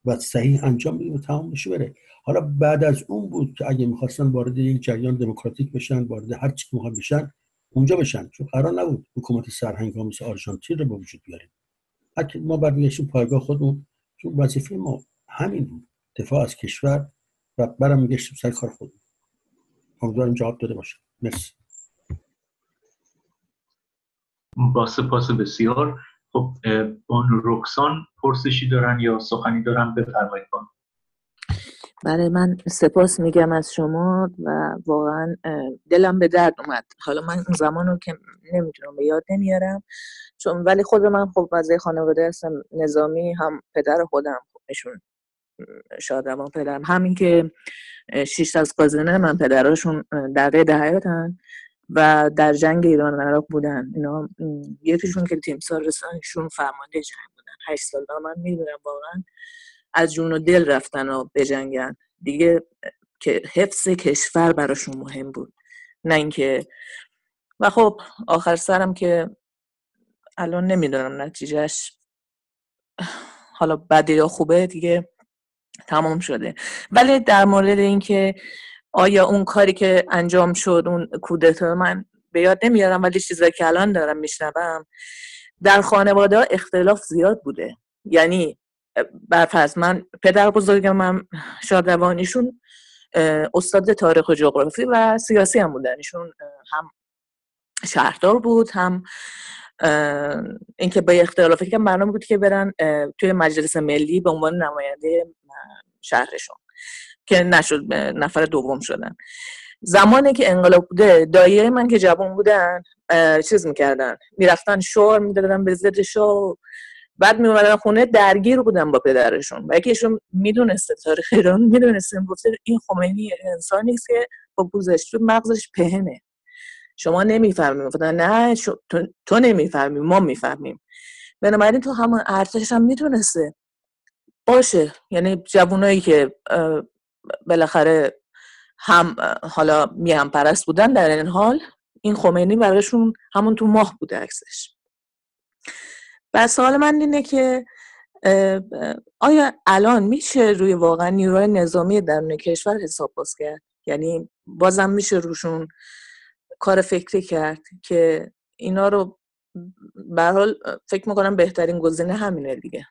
و صحیح انجام بدیم و تمام بشه بره. حالا بعد از اون بود که اگه می‌خواستن وارد یک جریان دموکراتیک بشن وارد هر چی که بشن اونجا بشن. چون قرار نبود حکومت سرهنگام مثل آرژانتین رو به وجود بیاریم. ما برمیگشتیم پایگاه خودمون چون وظیفه ما همین بود. دفاع از کشور و برمیگشتیم سر کار خودمون. امیدوارم جواب داده باشه. مرسی. با سپاس بسیار. خب بان رکسان پرسشی دارن یا سخنی دارن؟ بفرمایید بان برای من سپاس میگم از شما و واقعا دلم به درد اومد. حالا من اون زمان رو که نمی‌تونم به یاد نمیارم. چون ولی خود من خب وضعی خانواده هستم نظامی هم پدر خودم خودشون شادروان پدرم. همین که شیش از قازنه من پدراشون در قید حیاتن و در جنگ ایران و عراق بودن. اینا یکیشون که تیم سال رسانشون فرمانده جنگ بودن. هشت سال من می‌دونم واقعا. از جون و دل رفتن و بجنگن. دیگه که حفظ کشور براشون مهم بود. نه اینکه و خب آخر سرم که الان نمی‌دونم نتیجهش حالا بده یا خوبه دیگه تمام شده. ولی در مورد اینکه آیا اون کاری که انجام شد اون کودتا من به یاد نمیارم ولی چیزایی که الان دارم میشنوم در خانواده اختلاف زیاد بوده. یعنی برفرض من پدر بزرگم من شادروانیشون استاد تاریخ و جغرافی و سیاسی هم بودن. ایشون هم شهردار بود هم اینکه با اختلافی که برنامه بود که برن توی مجلس ملی به عنوان نماینده شهرشون. که نشد نفر دوم شدن. زمانی که انقلاب بوده دایه من که جوان بودن چیز می‌کردن. می‌رفتن شور می‌دادن به ضد شو بعد میومدن خونه درگیر بودن با پدرشون. و یکیشون می‌دونسته تاریخ ایران می‌دونسته گفته این خمینی انسانی که با بوزش تو مغزش پهنه. شما نمی‌فهمیم. نه تو, تو نمی‌فهمی ما می‌فهمیم. بنابراین تو همون ارتش هم می‌تونسته باشه. یعنی جوانایی که بالاخره هم حالا میهم پرست بودن در این حال این خمینی براشون همون تو ماه بوده عکسش. و سوال من اینه که آیا الان میشه روی واقعا نیروهای نظامی درون کشور حساب باز کرد؟ یعنی بازم میشه روشون کار فکری کرد که اینا رو به حال فکر می‌کنم بهترین گزینه همینه دیگه.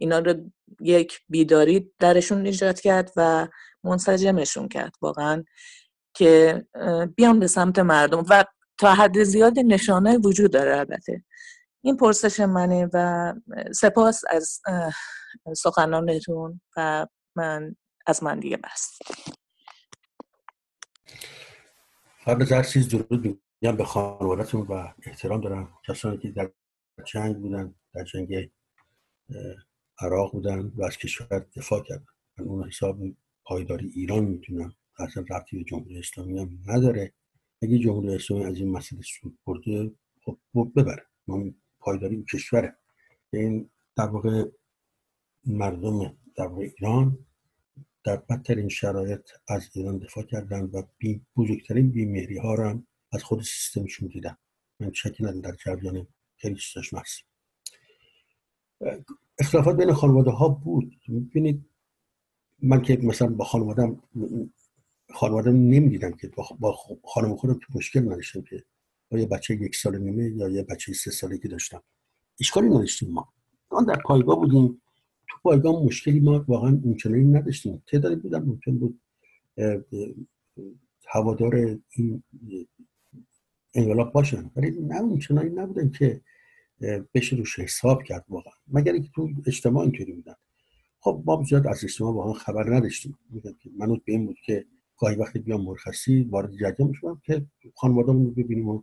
اینا رو یک بیداری درشون ایجاد کرد و منسجمشون کرد واقعا که بیام به سمت مردم و تا حد زیاد نشانه وجود داره البته. این پرسش منه و سپاس از سخنانتون و من از من دیگه بس. قبل از هر چیز درود میگم به خانوادتون و احترام دارم. کسانی که در جنگ بودن در جنگ عراق بودن و از کشور دفاع کردن. من اون حساب پایداری ایران می‌تونم. اصلا رفتی به جمهوری اسلامی هم نداره. اگه جمهوری اسلامی از این مسئله سود برده خب ببره. ما پایداری کشوره. این در واقع مردم در واقع ایران در بدترین شرایط از ایران دفاع کردن و بی بزرگترین بیمهری ها رو هم از خود سیستمشون دیدن. من شکی در جریان خیلی چیزاش اختلافات بین خانواده ها بود. می‌بینید من که مثلا با خانوادم خانوادم نمی‌دیدم که با خانم خودم تو مشکل نداشتم که با یه بچه یک سال نیمه یا یه بچه سه ساله که داشتم. اشکالی نداشتیم ما. ما در پایگاه بودیم. تو پایگاه مشکلی ما واقعا اونچنانی نداشتیم. تعدادی بودن ممکن بود هوادار این انقلاب باشن. ولی نه اونچنانی نبودن که بشه روش حساب کرد واقعا. مگر اینکه تو اجتماع اینطوری بودن. خب ما زیاد از اجتماع واقعا خبر نداشتیم. میگم که منوط به این بود که گاهی وقتی بیام مرخصی وارد جریان میشم که خانواده‌مون رو ببینیم و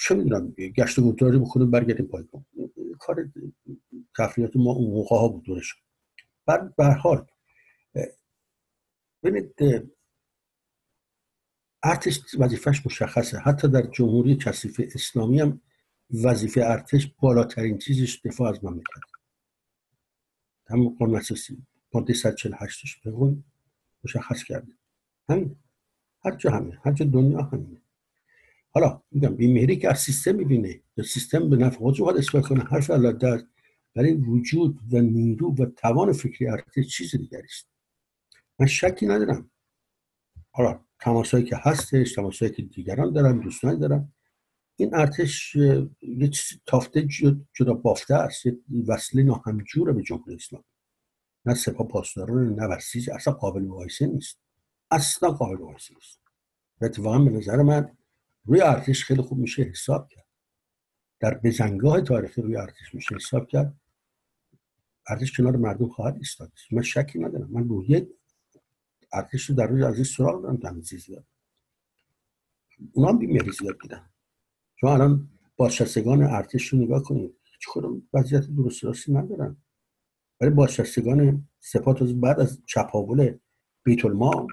چه می‌دونم گشت و گذاری بکنیم برگردیم پایگاه کار تفریحات ما اون موقع ها بود دورش. بعد به حال ببینید ارتش وظیفش مشخصه. حتی در جمهوری کثیف اسلامی هم وظیفه ارتش بالاترین چیزش دفاع از مملکت. همون قانون اساسی ماده 148 بگون مشخص کرده. همین. هر جا همین. هر جا دنیا همینه. حالا میگم بیمهری که از سیستم می‌بینه یا سیستم به نفع خودش باید اثبات کنه حرف الله در برای وجود و نیرو و توان فکری ارتش چیز دیگری است. من شکی ندارم. حالا تماسایی که هستش تماسایی که دیگران دارن دوستانی دارن. این ارتش یه چیز تافته جدا بافته است. یه وصله ناهمجوره به جمهوری اسلامی. نه سپاه پاسداران نه وسیج اصلا قابل مقایسه نیست. اصلا قابل مقایسه نیست. و اتفاقا به نظر من روی ارتش خیلی خوب میشه حساب کرد. در بزنگاه تاریخی روی ارتش میشه حساب کرد. ارتش کنار مردم خواهد ایستاد. من شکی ندارم. من روحیه ارتش رو در روی از این سراغ دارم تمیزی زیاد. اونا هم زیاد دیدن چون الان بازشستگان ارتش رو نگاه کنید. هیچ خودم وضعیت درست راستی ندارن. ولی بازشستگان سپاه بعد از چپاول بیت المال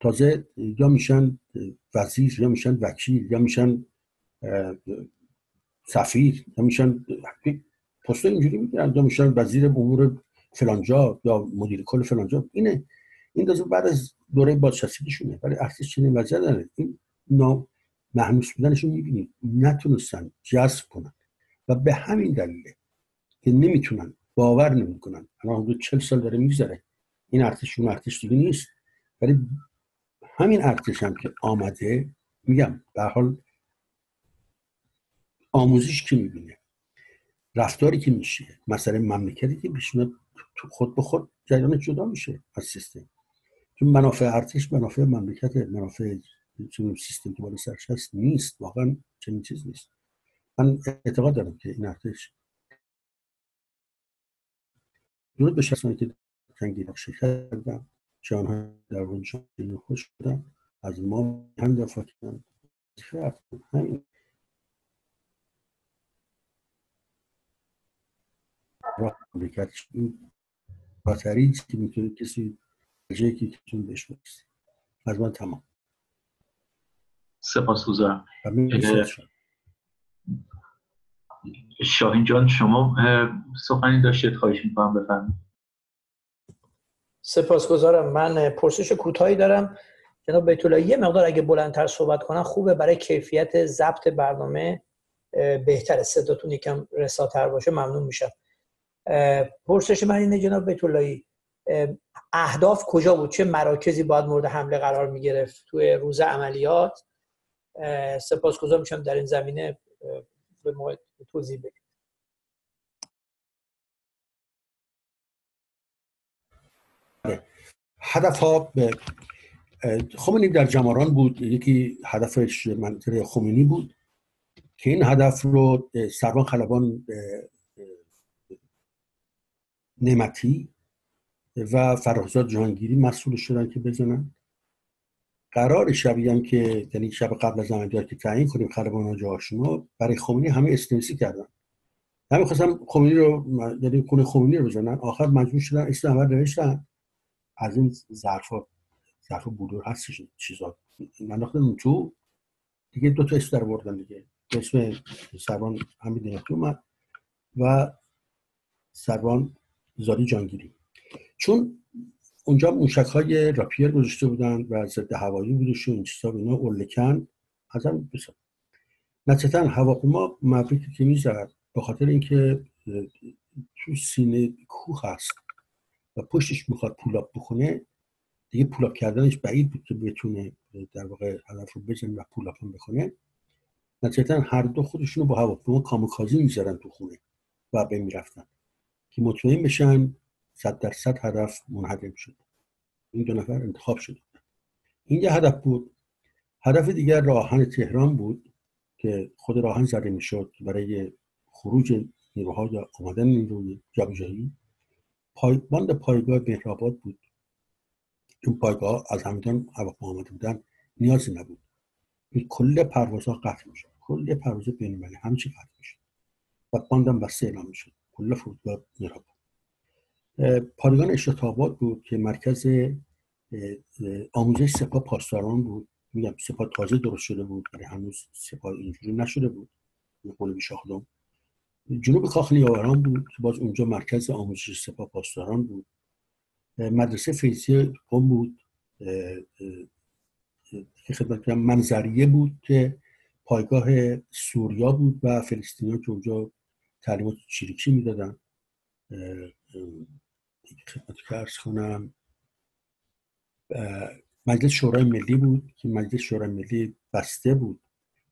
تازه یا میشن وزیر یا میشن وکیل یا میشن سفیر یا میشن پست اینجوری می‌گیرن یا میشن وزیر امور فلانجا یا مدیر کل فلانجا اینه. این تازه بعد از دوره بازنشستگیشونه. ولی ارتش چنین وضعیت داره این محموس بودنشون می‌بینید نتونستن جذب کنن. و به همین دلیله که نمی‌تونن باور نمی‌کنن. الان حدود چل سال داره می‌ذاره این ارتش اون ارتش دیگه نیست. ولی همین ارتش هم که آمده میگم به حال آموزش که می‌بینه رفتاری که میشه مثلا مملکتی که بشونه خود به خود جریان جدا میشه از سیستم. چون منافع ارتش منافع مملکت منافع سیستم که بالا سرش هست نیست. واقعا چنین چیز نیست. من اعتقاد دارم که این ارتش درود به شخصانی که جنگی نقشه کردن. جانها در اونجا خوش شدن. از ما هم دفاع کردن. همین. راه مملکت این باتری که می‌تونه کسی جایی که بهش برسه. از من تمام. سپاس گذارم. شاهین جان شما سخنی داشتید خواهش می‌کنم بفرمایید. سپاسگزارم. من پرسش کوتاهی دارم. جناب بیت یه مقدار اگه بلندتر صحبت کنم خوبه. برای کیفیت ضبط برنامه بهتره. صداتون یکم رساتر باشه ممنون میشم. پرسش من اینه جناب بیت اهداف کجا بود؟ چه مراکزی باید مورد حمله قرار می‌گرفت؟ توی روز عملیات؟ سپاسگزار میشم در این زمینه به ما توضیح بدید. هدف ها خمینی در جماران بود یکی هدفش منطقه خمینی بود که این هدف رو سروان خلبان نعمتی و فرخزاد جهانگیری مسئول شدن که بزنن. قرار شبیه هم که یعنی شب قبل از عملیات که تعیین کنیم خلبان جاهاشون برای خمینی همه استنسی کردن. همه خواستم خمینی رو یعنی خونه خمینی رو بزنن. آخر مجبور شدن اسم اول نوشتن. از این ظرف ظرف بودور هستش چیزا. اون تو دیگه دو تا اسم در بردن دیگه. اسم سروان حمید نعمتی اومد و سروان زادی جانگیری. چون اونجا موشک های راپیر گذاشته بودن و ضد هوایی بودش و این چیزا اینا. اولکن از هم بسا نتیجتا هواپیما مبریکی که می‌زد به خاطر اینکه تو سینه کوه هست و پشتش می‌خواد پولاب بخونه دیگه پولاب کردنش بعید بود که بتونه در واقع هدف رو بزنه و پولاب هم بخونه. نتیجتا هر دو خودشون رو با هواپیما کاموکازی می‌ذارن تو خونه و به می‌رفتن. که مطمئن بشن صد درصد هدف منهدم شد. این دو نفر انتخاب شد این یه هدف بود. هدف دیگر راهن تهران بود که خود راهن زده می‌شد برای خروج نیروها یا آمدن نیروی جابجایی. پای باند پایگاه مهرآباد بود. این پایگاه از همدان هواپیما آمده بودن نیازی نبود. این کل پروازها قطع می‌شد. کل پرواز بینالمللی همه چی قطع می‌شد. و باندم بسته اعلام می‌شد. کل فرودگاه مهرآباد. پادگان اشتاتاباد بود که مرکز آموزش سپاه پاسداران بود. میگم سپاه تازه درست شده بود برای هنوز سپاه اینجوری نشده بود. قلبی شاهدام جنوب کاخل یاوران بود که باز اونجا مرکز آموزش سپاه پاسداران بود. مدرسه فیزی قم بود. که خدمت منظریه بود که پایگاه سوریا بود و فلسطینیا که اونجا تعلیمات چیریکی می‌دادن. خدمت ارز کنم. مجلس شورای ملی بود که مجلس شورای ملی بسته بود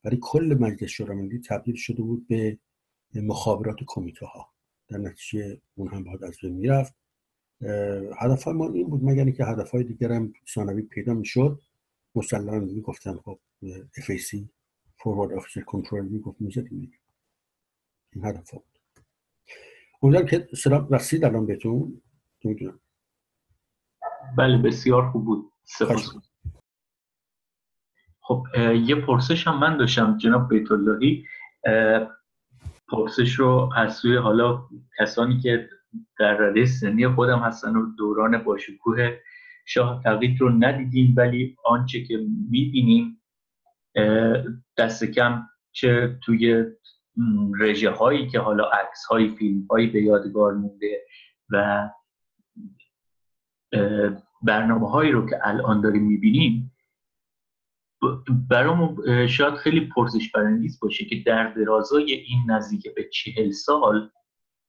ولی کل مجلس شورای ملی تبدیل شده بود به مخابرات کمیته ها در نتیجه اون هم باید از بین می‌رفت. هدف ما این بود مگر اینکه هدف های دیگر هم ثانوی پیدا می‌شد مسلما می‌گفتن خب FAC Forward Officer Control می‌گفت می‌زدیم این هدف ها بود. امیدوارم که سلام رسید الان بهتون. می‌دونم. بله بسیار خوب بود. سپاس. خب یه پرسش هم من داشتم جناب بیت اللهی پرسش رو از سوی حالا کسانی که در رده سنی خودم هستن و دوران باشکوه شاه تقیید رو ندیدیم ولی آنچه که می‌بینیم دست کم چه توی رژه هایی که حالا عکس های فیلم هایی به یادگار مونده و برنامه هایی رو که الان داریم می‌بینیم برامون شاید خیلی پرسش برانگیز باشه که در درازای این نزدیک به چهل سال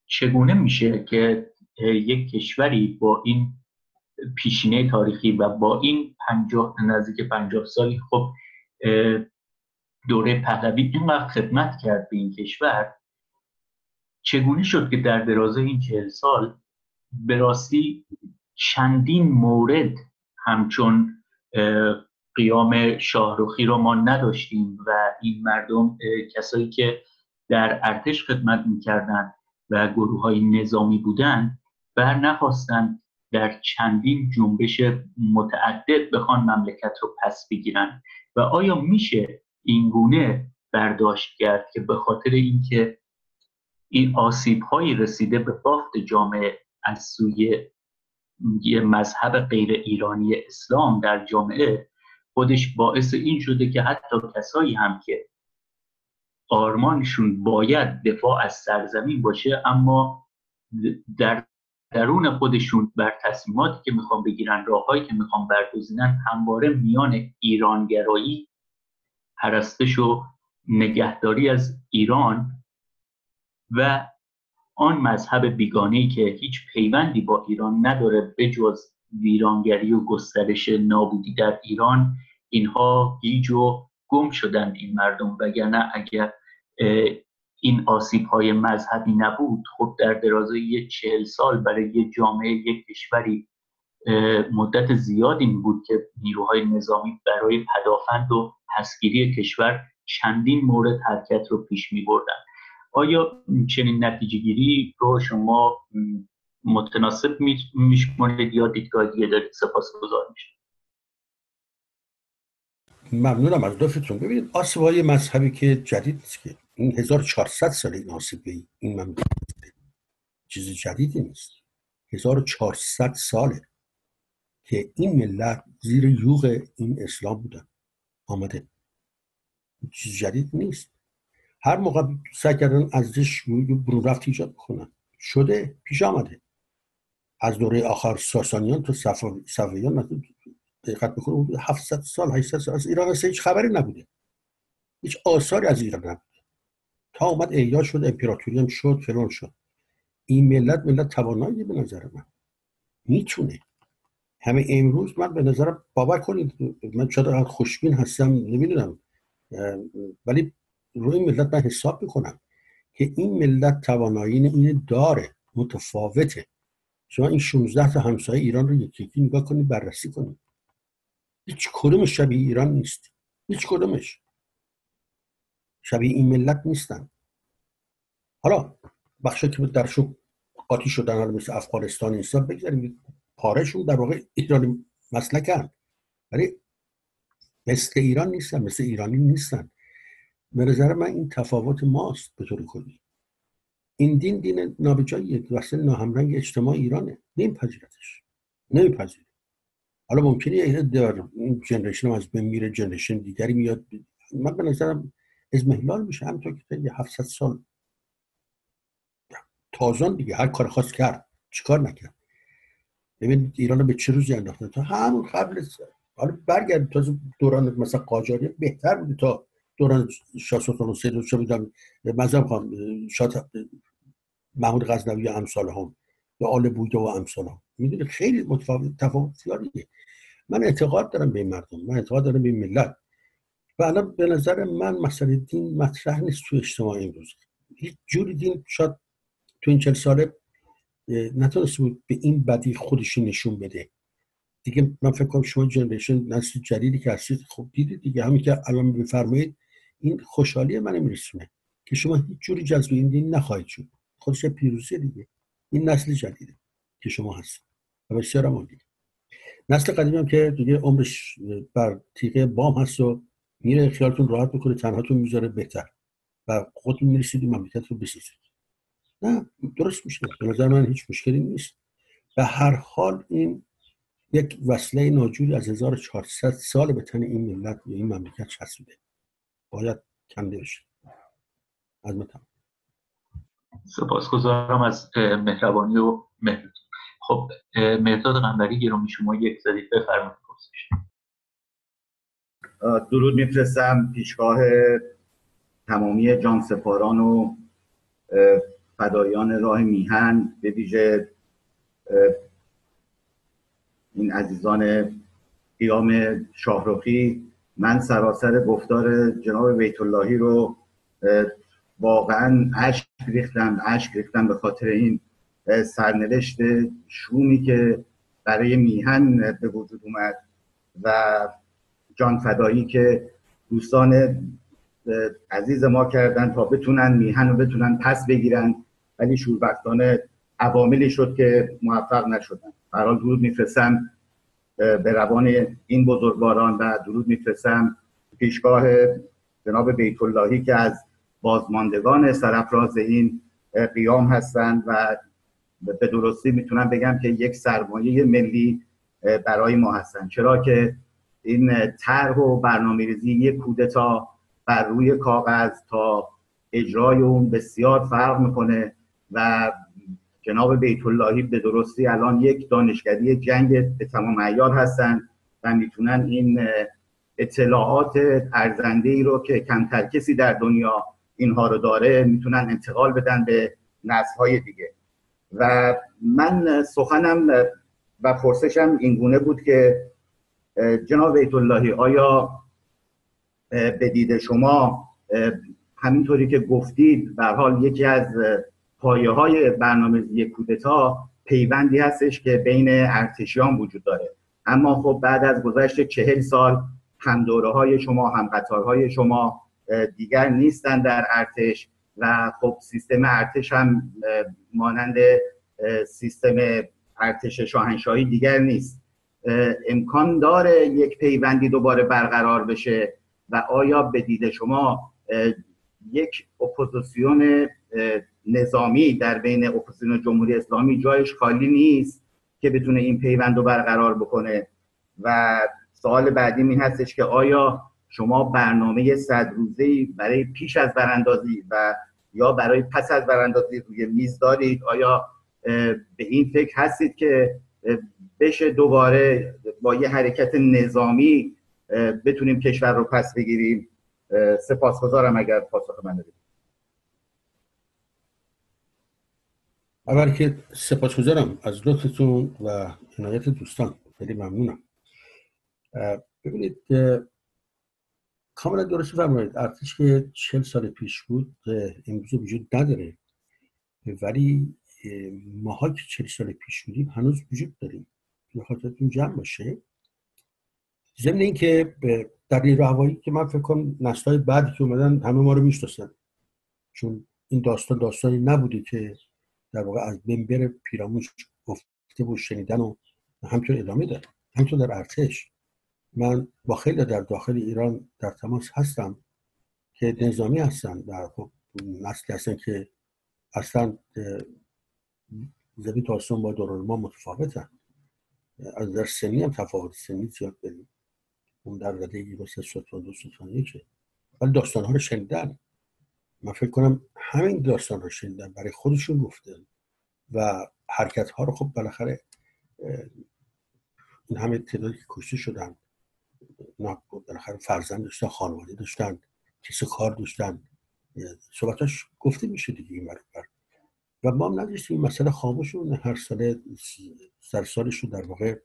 چگونه میشه که یک کشوری با این پیشینه تاریخی و با این پنجاه نزدیک پنجاه سالی خب دوره پهلوی اینقدر خدمت کرد به این کشور چگونه شد که در درازای این چهل سال به راستی چندین مورد همچون قیام شاهروخی رو ما نداشتیم و این مردم کسایی که در ارتش خدمت می‌کردند و گروه های نظامی بودند بر نخواستند در چندین جنبش متعدد بخوان مملکت رو پس بگیرن. و آیا میشه این گونه برداشت کرد که به خاطر اینکه این آسیب هایی رسیده به بافت جامعه از سوی یه مذهب غیر ایرانی اسلام در جامعه خودش باعث این شده که حتی کسایی هم که آرمانشون باید دفاع از سرزمین باشه اما در درون خودشون بر تصمیماتی که می‌خوان بگیرن راههایی که می‌خوان برگزینن همواره میان ایرانگرایی پرستش و نگهداری از ایران و آن مذهب بیگانه که هیچ پیوندی با ایران نداره بجز ویرانگری و گسترش نابودی در ایران اینها گیج و گم شدند این مردم. وگرنه اگر این آسیب های مذهبی نبود خب در درازای یه چهل سال برای یه جامعه یک کشوری مدت زیادی بود که نیروهای نظامی برای پدافند و پسگیری کشور چندین مورد حرکت رو پیش می بردن آیا چنین نتیجه گیری رو شما متناسب میشمونید یا دیدگاه دیگه دارید سپاس گذار میشه ممنونم از لطفتون. ببینید آسیب مذهبی که جدید نیست که. این 1400 سال این آسیب این مملکت چیز جدیدی نیست. 1400 ساله که این ملت زیر یوغ این اسلام بودن. آمده. چیز جدید نیست. هر موقع سعی کردن ازش رفت ایجاد بکنن. شده پیش آمده. از دوره آخر ساسانیان تا صفویان دقت بکنید 700 سال 800 سال از ایران هیچ خبری نبوده. هیچ آثاری از ایران نبوده. تا اومد احیا شد امپراتوری هم شد فلان شد. این ملت ملت توانایی به نظر من. می‌تونه. همه امروز من به نظرم باور کنید من چرا خوشبین هستم نمی‌دونم. ولی روی ملت من حساب می‌کنم که این ملت توانایی این داره متفاوته. شما این 16 تا همسایه ایران رو یکی یکی نگاه کنید بررسی کنید هیچ کدومش شبیه ایران نیست. هیچ کدومش. شبیه این ملت نیستن. حالا بخشی که درشون قاطی شدن حالا مثل افغانستان اینسان بگذاریم پارشون در واقع ایرانی مسلکن. ولی مثل ایران نیستن مثل ایرانی نیستن. به نظر من این تفاوت ماست به طور کلی. این دین دین نابجاییه واسه ناهمرنگ اجتماع ایرانه. نمیپذیرتش. نمیپذیر حالا ممکنه این جنریشن از بین میره جنریشن دیگری میاد. من به نظرم از محلال میشه همونطور که یه 700 سال. تازان دیگه هر کار خواست کرد. چیکار نکرد؟ ببین ایران به چه روزی انداختن تا همون قبل حالا برگرد تا دوران مثلا قاجاری بهتر بوده تا دوران شاه سلطان حسین چه می‌دونم مذهب خان شاه محمود غزنوی و امثال هم یا آل بوده و امثال هم. می‌دونی خیلی متفاوت تفاوت زیادیه من اعتقاد دارم به این مردم من اعتقاد دارم به این ملت. و الان به نظر من مسئله دین مطرح نیست تو اجتماع امروز هیچ جوری دین شاید تو این چل ساله نتونسته بود به این بدی خودش نشون بده. دیگه من فکر کنم شما جنریشن نسل جدیدی که هستید خب دیدید دیگه. همین که الان بفرمایید این خوشحالی من میرسونه که شما هیچ جوری جذب این دین نخواهید شد. خودش پیروزی دیگه. این نسل جدیده که شما هست و بسیار هم نسل قدیمی هم که دیگه عمرش بر تیغه بام هست و میره خیالتون راحت بکنه تنهاتون می‌ذاره بهتر و خودتون می‌رسید این مملکت رو بسازید. نه درست میشه. به نظر من هیچ مشکلی نیست. به هر حال این یک وصله ناجوری از 1400 سال به تن این ملت یا این مملکت چسبیده. باید کنده بشه از متم سپاسگزارم از مهربانی و مهرتون خب مرداد قنبری گرامی شما یک زدید بفرمایید. پرسش. درود میفرستم پیشگاه تمامی جان سپاران و فدایان راه میهن. به ویژه این عزیزان قیام شاهروخی من سراسر گفتار جناب بیت اللهی رو واقعا اشک ریختم اشک ریختم به خاطر این سرنوشت شومی که برای میهن به وجود اومد و جان فدایی که دوستان عزیز ما کردن تا بتونن میهن رو بتونن پس بگیرن ولی شوربختانه عواملی شد که موفق نشدن. برحال درود میفرستم به روان این بزرگواران و درود میفرستم. پیشگاه جناب بیت اللهی که از بازماندگان سرفراز این قیام هستند و به درستی می‌تونم بگم که یک سرمایه ملی برای ما هستن چرا که این طرح و برنامه ریزی یک کودتا بر روی کاغذ تا اجرای اون بسیار فرق می‌کنه و جناب بیت اللهی به درستی الان یک دانشگری جنگ به تمام عیار هستن و می‌تونن این اطلاعات ارزنده ای رو که کمتر کسی در دنیا اینها رو داره می‌تونن انتقال بدن به نسل های دیگه. و من سخنم و پرسشم این گونه بود که جناب بیت اللهی آیا به دید شما همینطوری که گفتید به حال یکی از پایه های برنامه کودتا پیوندی هستش که بین ارتشیان وجود داره. اما خب بعد از گذشت چهل سال هم دوره های شما هم قطارهای شما دیگر نیستن در ارتش و خب سیستم ارتش هم مانند سیستم ارتش شاهنشاهی دیگر نیست. امکان داره یک پیوندی دوباره برقرار بشه و آیا به دید شما یک اپوزیسیون نظامی در بین اپوزیسیون جمهوری اسلامی جایش خالی نیست که بتونه این پیوند رو برقرار بکنه. و سوال بعدی این هستش که آیا شما برنامه صد روزه برای پیش از براندازی و یا برای پس از براندازی روی میز دارید؟ آیا به این فکر هستید که بشه دوباره با یه حرکت نظامی بتونیم کشور رو پس بگیریم؟ سپاسگزارم اگر پاسخ من بدید اول که سپاسگزارم از لطفتون و عنایت دوستان. خیلی ممنونم. ببینید کاملا درست فرمایید ارتش که چل سال پیش بود امروز وجود نداره. ولی ماها که چل سال پیش بودیم هنوز وجود داریم. به خاطرتون جمع باشه. ضمن اینکه در نیرو هوایی که من فکر کنم نسلهای بعدی که اومدن همه ما رو می‌شناسن. چون این داستان داستانی نبوده که در واقع از بین بره پیرامونش گفته و شنیدن و همچون ادامه داره همچون در ارتش. من با خیلی در داخل ایران در تماس هستم که نظامی هستن و خب نسلی هستن که اصلا زمین تاستان با دوران ما متفاوتن. از در سنی هم تفاوت سنی زیاد بریم اون در رده مثل ستون دو ستون یکه. ولی داستان ها رو شنیدن. من فکر کنم همین داستان رو شنیدن برای خودشون گفتن و حرکت ها رو خب بالاخره این همه تعدادی که کشته شدن بالاخره فرزند داشتن خانواده داشتن کسی کار داشتن صحبتاش گفته میشه دیگه این بر و ما هم نداشتیم این مسئله خاموش هر سال سرسالش رو در واقع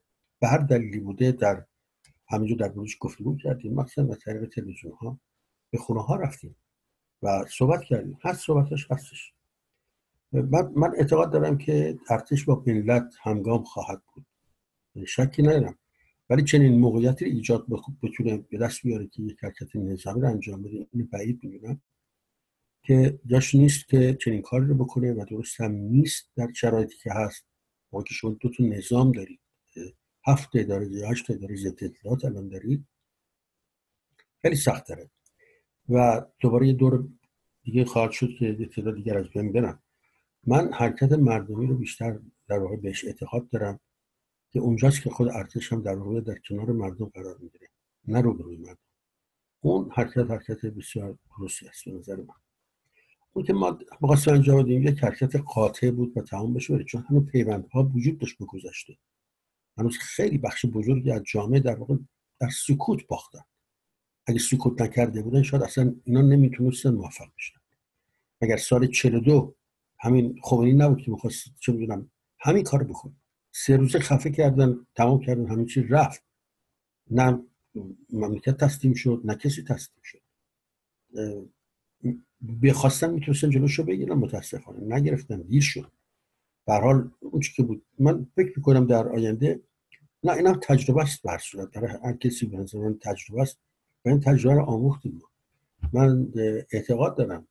به هر دلیلی بوده در همینجور در گفتیم گفتگو کردیم. مثلا از طریق تلویزیون ها به خونه ها رفتیم. و صحبت کردیم. هست صحبتش هستش من, من اعتقاد دارم که ارتش با ملت همگام خواهد بود. شکی ندارم. ولی چنین موقعیتی ایجاد بتونه به دست بیاره که یک حرکت نظامی رو انجام بده. این بعید می‌دونم. که جاش نیست که چنین کاری رو بکنه و درست هم نیست در شرایطی که هست. با که شما دو نظام دارید. هفت اداره یا هشت اداره ضد اطلاعات الان دارید. خیلی سخت داره و دوباره یه دور دیگه خواهد شد که اطلاع دیگر از بین برن. من حرکت مردمی رو بیشتر در واقع بهش اعتقاد دارم که اونجاست که خود ارتش هم در واقع در کنار مردم قرار می‌گیره نه رو روی مردم. اون حرکت حرکت بسیار درستی است به نظر من. اون که ما بخواستیم انجام بدیم یک حرکت قاطع بود و تمام بشه چون همه پیوندها وجود داشت به گذشته هنوز خیلی بخش بزرگی از جامعه در واقع در سکوت باختن. اگه سکوت نکرده بودن شاید اصلا اینا نمی‌تونستن موفق بشن. اگر سال 42 همین خمینی نبود که می‌خواست چه می‌دونم همین کار بکنه. سه روزه خفه کردن تمام کردن همین چیز رفت. نه مملکت تسلیم شد نه کسی تسلیم شد. بخواستن می‌تونستن جلوشو بگیرن متاسفانه نگرفتن دیر شد. به حال اون که بود من فکر می‌کنم در آینده نه اینم تجربه است بر صورت. برای هر کسی به تجربه است. و این تجربه رو آموختیم من اعتقاد دارم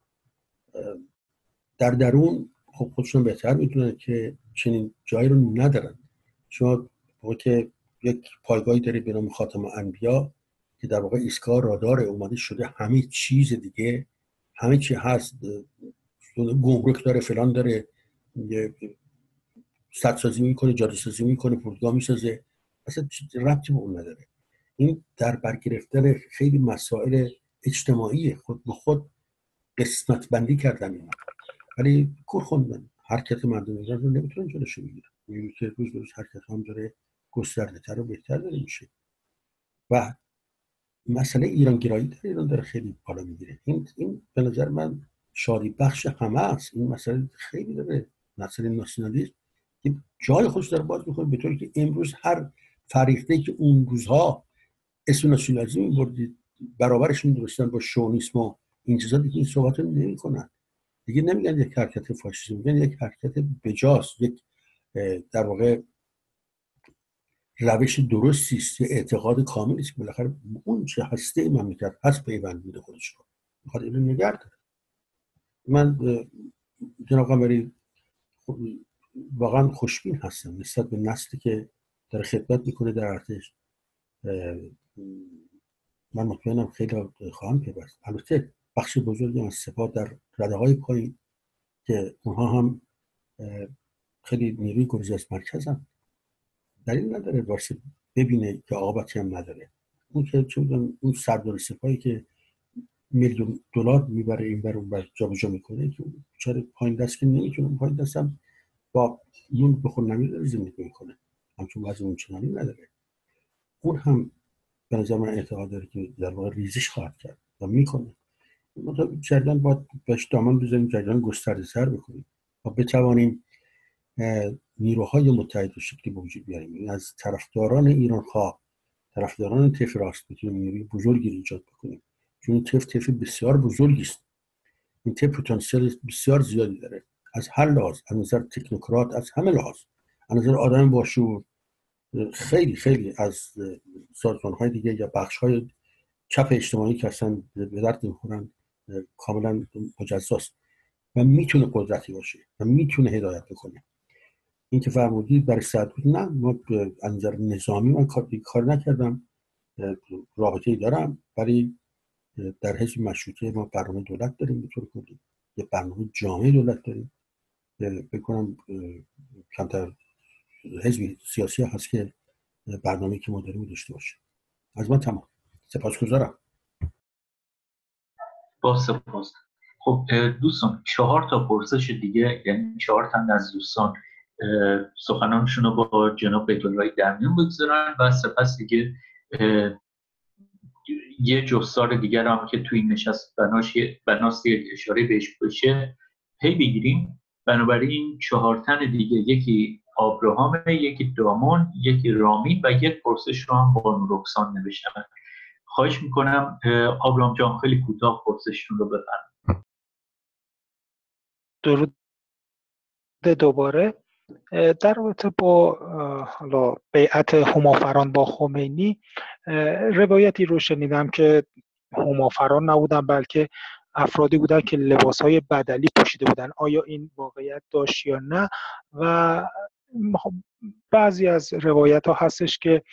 در درون خب خودشون بهتر می‌دونن که چنین جایی رو ندارن. شما که یک پایگاهی داری به نام خاتم انبیا که در واقع ایستگاه رادار اومده شده همه چیز دیگه همه چی هست گمرک داره فلان داره سازی می‌کنه جاده سازی می‌کنه فرودگاه می‌سازه اصلا ربطی به اون نداره. این در برگرفتن خیلی مسائل اجتماعی خود به خود قسمت بندی کردن اینا. ولی کور خوندن حرکت مردم ایران رو نمی‌تونن جلوشو بگیرن می‌بینی که روز روز حرکت هم داره گسترده تر و بهتر داره میشه. و مسئله ایران گرایی در ایران داره خیلی بالا می‌گیره. این, این به نظر من شادی بخش همه است. این مسئله خیلی داره. مسئله ناسیونالیسم. که جای خوش داره باز می‌کنه به طوری که امروز هر فریخته که اون روزها اسم ناسیونالیسم میبردید برابرش میدرستن با شونیسم و این چیزا دیگه این صحبت رو نمی کنن دیگه نمیگن یک حرکت فاشیسم میگن یک حرکت بجاست یک در واقع روش درستی است اعتقاد کاملی است که بالاخره اون چه هسته مملکت هست پیوند میده خودش رو می‌خواد اینو نگه من جناب قمری واقعا خوشبین هستم نسبت به نسلی که در خدمت می‌کنه در ارتش. من مطمئنم خیلی خواهم پیوست البته بخش بزرگی از سپاه در رده های پایین که اونها هم خیلی نیروی گریز از مرکز هم دلیل نداره واسه ببینه که آقابتی هم نداره. اون که چه اون سردار سپاهی که میلیون دلار می‌بره این بر اون بر می‌کنه که چرا پایین دست که نمی‌تونه پایین دست هم با نون بخور نمیره زندگی می‌کنه. همچون وضع اون چنانی نداره. اون هم به نظر من اعتقاد داره که در واقع ریزش خواهد کرد و می‌کنه. جریان باید بهش دامان بزنیم جریان گسترده سر بکنیم و بتوانیم نیروهای متحد و شکلی به وجود بیاریم. یعنی از طرفداران ایران خواه طرفداران تف راست بتونیم نیروی بزرگی رو ایجاد بکنیم. چون تف تف بسیار بزرگی است. این تف پتانسیل بسیار زیادی داره. از هر لحاظ از نظر تکنوکرات از همه لحاظ. از نظر آدم باشور خیلی خیلی از سازمان های دیگه یا بخش های چپ اجتماعی که اصلا به درد نمی‌خورن کاملا مجزاست و می‌تونه قدرتی باشه و می‌تونه هدایت بکنه. این که فرمودید برای ساعت بود نه ما از نظر نظامی من کار, کار نکردم رابطه ای دارم ولی در حزب مشروطه ما برنامه دولت داریم به طور کلی یه برنامه جامعه دولت داریم. بکنم کمتر حزب سیاسی هست که برنامه که ما داریم داشته باشه از من تمام. سپاس گذارم با سپاس. خب دوستان چهار تا پرسش دیگه یعنی چهار تن از دوستان سخنانشون رو با جناب بیت الله در میون بگذارن و سپس دیگه یه جستار دیگر هم که توی نشست بناش بناست اشاره بهش بشه پی بگیریم. بنابراین چهار تن دیگه یکی آبراهام یکی دامون یکی رامین و یک پرسش رو هم با رکسان نوشتن. خواهش می‌کنم آبراهام جان خیلی کوتاه پرسشتون رو بفرمایید. درود دوباره. در رابطه با حالا بیعت همافران با خمینی روایتی رو شنیدم که همافران نبودن بلکه افرادی بودن که لباس های بدلی پوشیده بودن. آیا این واقعیت داشت یا نه؟ و بعضی از روایت ها هستش که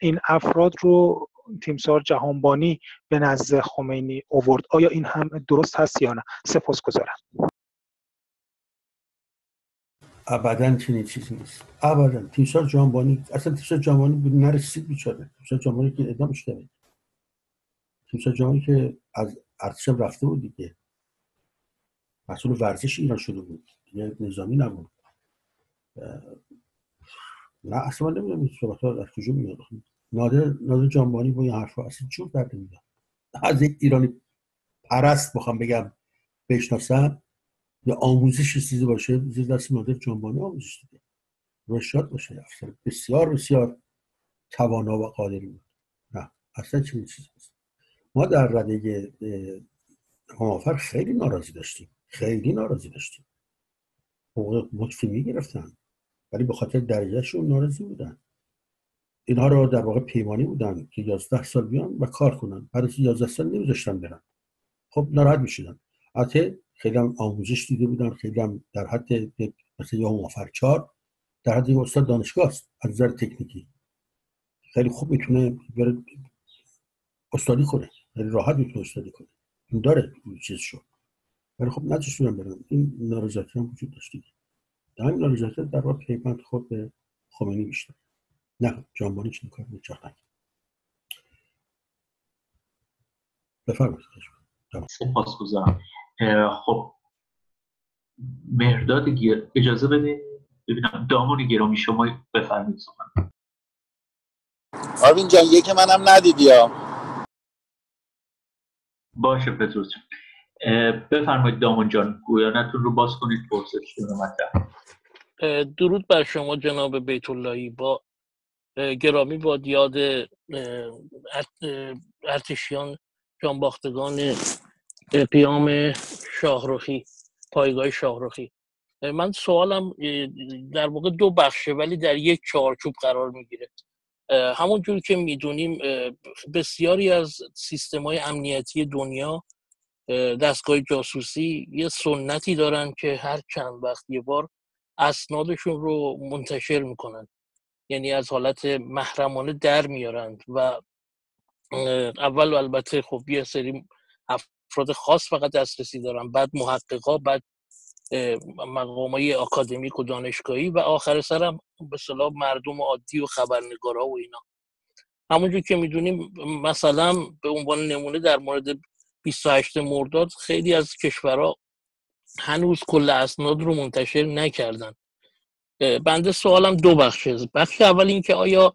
این افراد رو تیمسار جهانبانی به نزد خمینی اوورد آیا این هم درست هست یا نه؟ سپاس گذارم ابدا چنین چیزی نیست. ابدا تیمسار جهانبانی اصلا تیمسار جهانبانی نرسید بیچاره. تیمسار جهانبانی که ادامه شده تیمسار جهانبانی که از ارتش رفته بود دیگه. مسئول ورزش ایران شده بود. دیگه نظامی نبود. نه اصلا من نمی‌دونم این صحبت ها از کجا میاد. نادر نادر جانبانی با این حرفا اصلا جور در نمیاد از یک ایرانی پرست بخوام بگم بشناسم یا آموزش چیزی باشه زیر دست نادر جانبانی آموزش دیده رشاد باشه افسر. بسیار بسیار توانا و قادری بود. نه اصلا چنین چیزی نیست. ما در رده همافر خیلی ناراضی داشتیم. خیلی ناراضی داشتیم. حقوق مطفی می‌گرفتن. ولی به خاطر درجهشون ناراضی بودن. اینها رو در واقع پیمانی بودن که 11 سال بیان و کار کنن. از 11 سال نمیذاشتن برن. خب ناراحت می‌شدن. البته خیلی هم آموزش دیده بودن خیلی هم در حد مثل یا موفر چار در حد استاد دانشگاه است از نظر تکنیکی. خیلی خوب می‌تونه بره استادی کنه. خیلی راحت می‌تونه استادی کنه. این داره چیز شد ولی خب نذاشتن برن. این نارضایتی هم وجود داشت در این نارضایتی در واقع پیوند خود به خمینی بیشتر نه جانبانی چنین کار نکرد. بفرمایید سپاسگزارم خب مهرداد گیر... اجازه بده ببینم دامان گرامی شما بفرمایید سخن. آرین جان یکی منم ندیدی یا باشه پتروس بفرمایید دامان جان گویانتون رو باز کنید رو مطرح. درود بر شما جناب بیت اللهی با گرامی با یاد ارتشیان جانباختگان قیام شاهروخی پایگاه شاهروخی من سوالم در واقع دو بخشه ولی در یک چارچوب قرار می‌گیره. همونجور که می‌دونیم بسیاری از سیستم های امنیتی دنیا دستگاه جاسوسی یه سنتی دارن که هر چند وقت یه بار اسنادشون رو منتشر می‌کنن. یعنی از حالت محرمانه در میارند و اول البته خب یه سری افراد خاص فقط دسترسی دارن بعد محققا بعد مقامای اکادمیک و دانشگاهی و آخر سرم به صلاح مردم عادی و خبرنگارا و اینا. همونجور که می‌دونیم مثلا به عنوان نمونه در مورد 28 مرداد خیلی از کشورها هنوز کل اسناد رو منتشر نکردن. بنده سوالم دو بخشه بخش اول این که آیا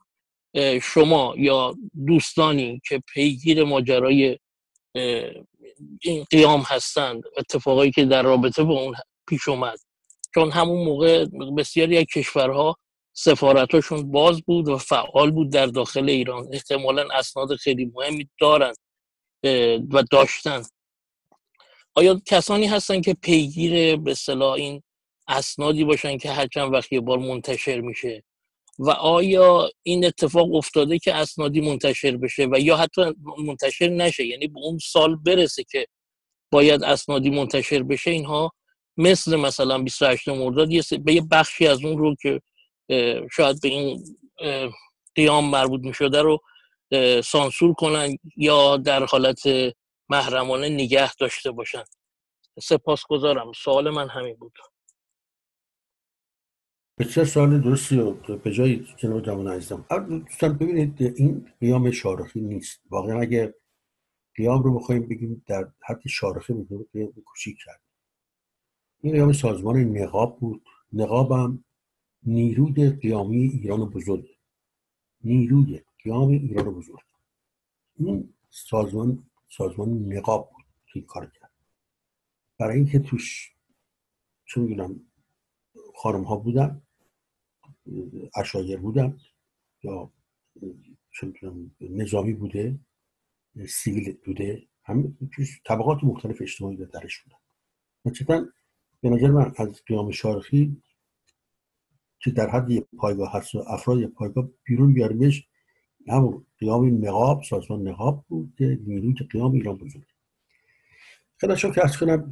شما یا دوستانی که پیگیر ماجرای این قیام هستند اتفاقایی که در رابطه با اون پیش اومد چون همون موقع بسیاری از کشورها سفارتاشون باز بود و فعال بود در داخل ایران. احتمالا اسناد خیلی مهمی دارند و داشتن. آیا کسانی هستن که پیگیر به صلاح این اسنادی باشن که هر چند وقت یه بار منتشر میشه؟ و آیا این اتفاق افتاده که اسنادی منتشر بشه و یا حتی منتشر نشه؟ یعنی به اون سال برسه که باید اسنادی منتشر بشه اینها مثل مثلا 28 مرداد به یه بخشی از اون رو که شاید به این قیام مربوط می شده رو سانسور کنن یا در حالت محرمانه نگه داشته باشن. سپاسگزارم. سوال من همین بود. بسیار سوال درستی و به جای جناب جوان عزیزم. دوستان ببینید این قیام شارخی نیست. واقعا اگه قیام رو بخوایم بگیم در حد شارخی می‌تونیم قیام کوچیک کرد. این قیام سازمان نقاب بود. نقاب هم نیروی قیامی ایران بزرگ. نیروی قیام ایران بزرگ. این سازمان سازمان نقاب بود که کار کرد. برای اینکه توش چه می‌دونم خانم ها بودن اشایر بودن یا چه نظامی بوده سیویل بوده همه طبقات مختلف اجتماعی درش بودن. مثلا به نظر من از قیام شارخی که در حد یک پایگاه هست افراد پایگاه بیرون بیاریمش همون قیام نقاب سازمان نقاب بود که نیروی که قیام ایران بزرگ خیلی که کنم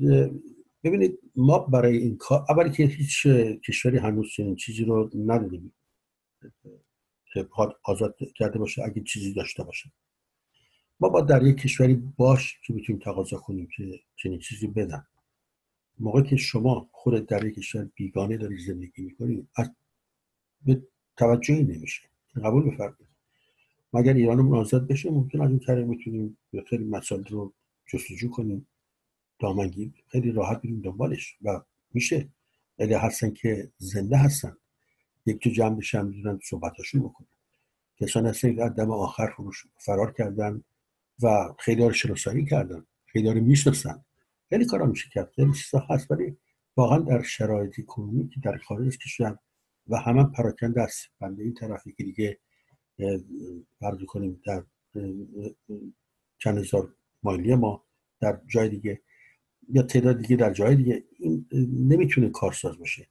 ببینید ما برای این کار اولی که هیچ کشوری هنوز این چیزی رو ندیدیم که آزاد کرده باشه اگه چیزی داشته باشه. ما با در یک کشوری باش که می‌تونیم تقاضا کنیم که چنین چیزی بدن. موقع که شما خود در یک کشور بیگانه داری زندگی می‌کنی از به توجهی نمیشه. قبول بفرمایید. مگر ایرانمون آزاد بشه ممکن از این طریق می‌تونیم خیلی مسائل رو جستجو کنیم. دامنگیر خیلی راحت بریم دنبالش و میشه. خیلی هستن که زنده هستن یک تو جمع بشن می‌دونن صحبتاشون بکنن. کسان هستن که دم آخر فروش فرار کردن و خیلی رو شناسایی کردن خیلی رو می‌شناسن. خیلی کارا میشه کرد خیلی چیزا هست ولی واقعا در شرایطی کنونی که در خارج از و همه پراکنده است بنده این طرفی که دیگه فرض کنیم در چند هزار مایلی ما در جای دیگه یا تعداد دیگه در جای دیگه این نمی‌تونه کارساز باشه.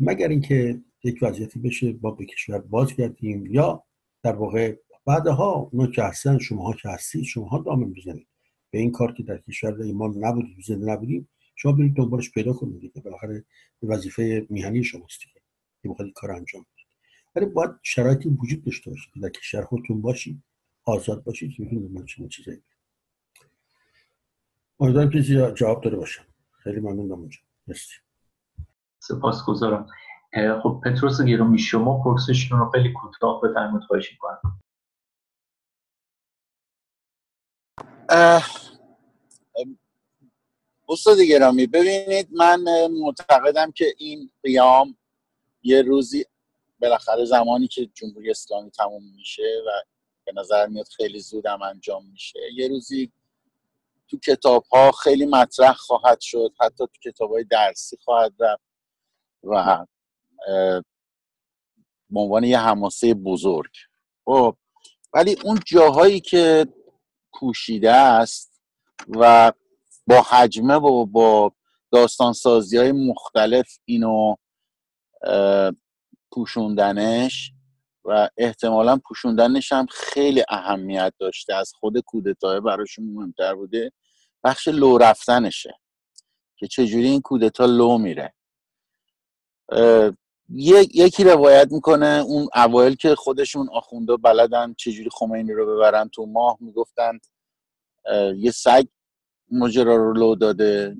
مگر اینکه یک وضعیتی بشه با به کشور بازگردیم یا در واقع بعدها اونا که هستن شماها که هستید شماها دامن بزنید. به این کار که در کشور ایمان نبودید زنده نبودیم شما برید دنبالش پیدا کنید دیگه. بالاخره وظیفه میهنی شماست دیگه. که کار انجام ولی باید شرایطی وجود داشته باشه که در کشور خودتون باشید آزاد باشید که می‌تونید من چنین چیزایی. امیدوارم که جواب داره باشم. خیلی ممنون اونجا مرسی. سپاسگزارم. خب پتروس گرامی شما پرسشتون رو خیلی کوتاه بفرمایید خواهش می‌کنم. استاد گرامی ببینید من معتقدم که این قیام یه روزی بالاخره زمانی که جمهوری اسلامی تموم میشه و به نظر میاد خیلی زود هم انجام میشه یه روزی تو کتاب ها خیلی مطرح خواهد شد حتی تو کتاب های درسی خواهد رفت و به عنوان یه حماسه بزرگ. خب ولی اون جاهایی که پوشیده است و با حجمه و با داستان سازی های مختلف اینو پوشوندنش و احتمالا پوشوندنش هم خیلی اهمیت داشته. از خود کودتاه براشون مهمتر بوده. بخش لو رفتنشه که چجوری این کودتا لو میره. یکی روایت می‌کنه اون اوایل که خودشون آخونده بلدن چجوری خمینی رو ببرن تو ماه. می‌گفتن یه سگ مجرا رو لو داده.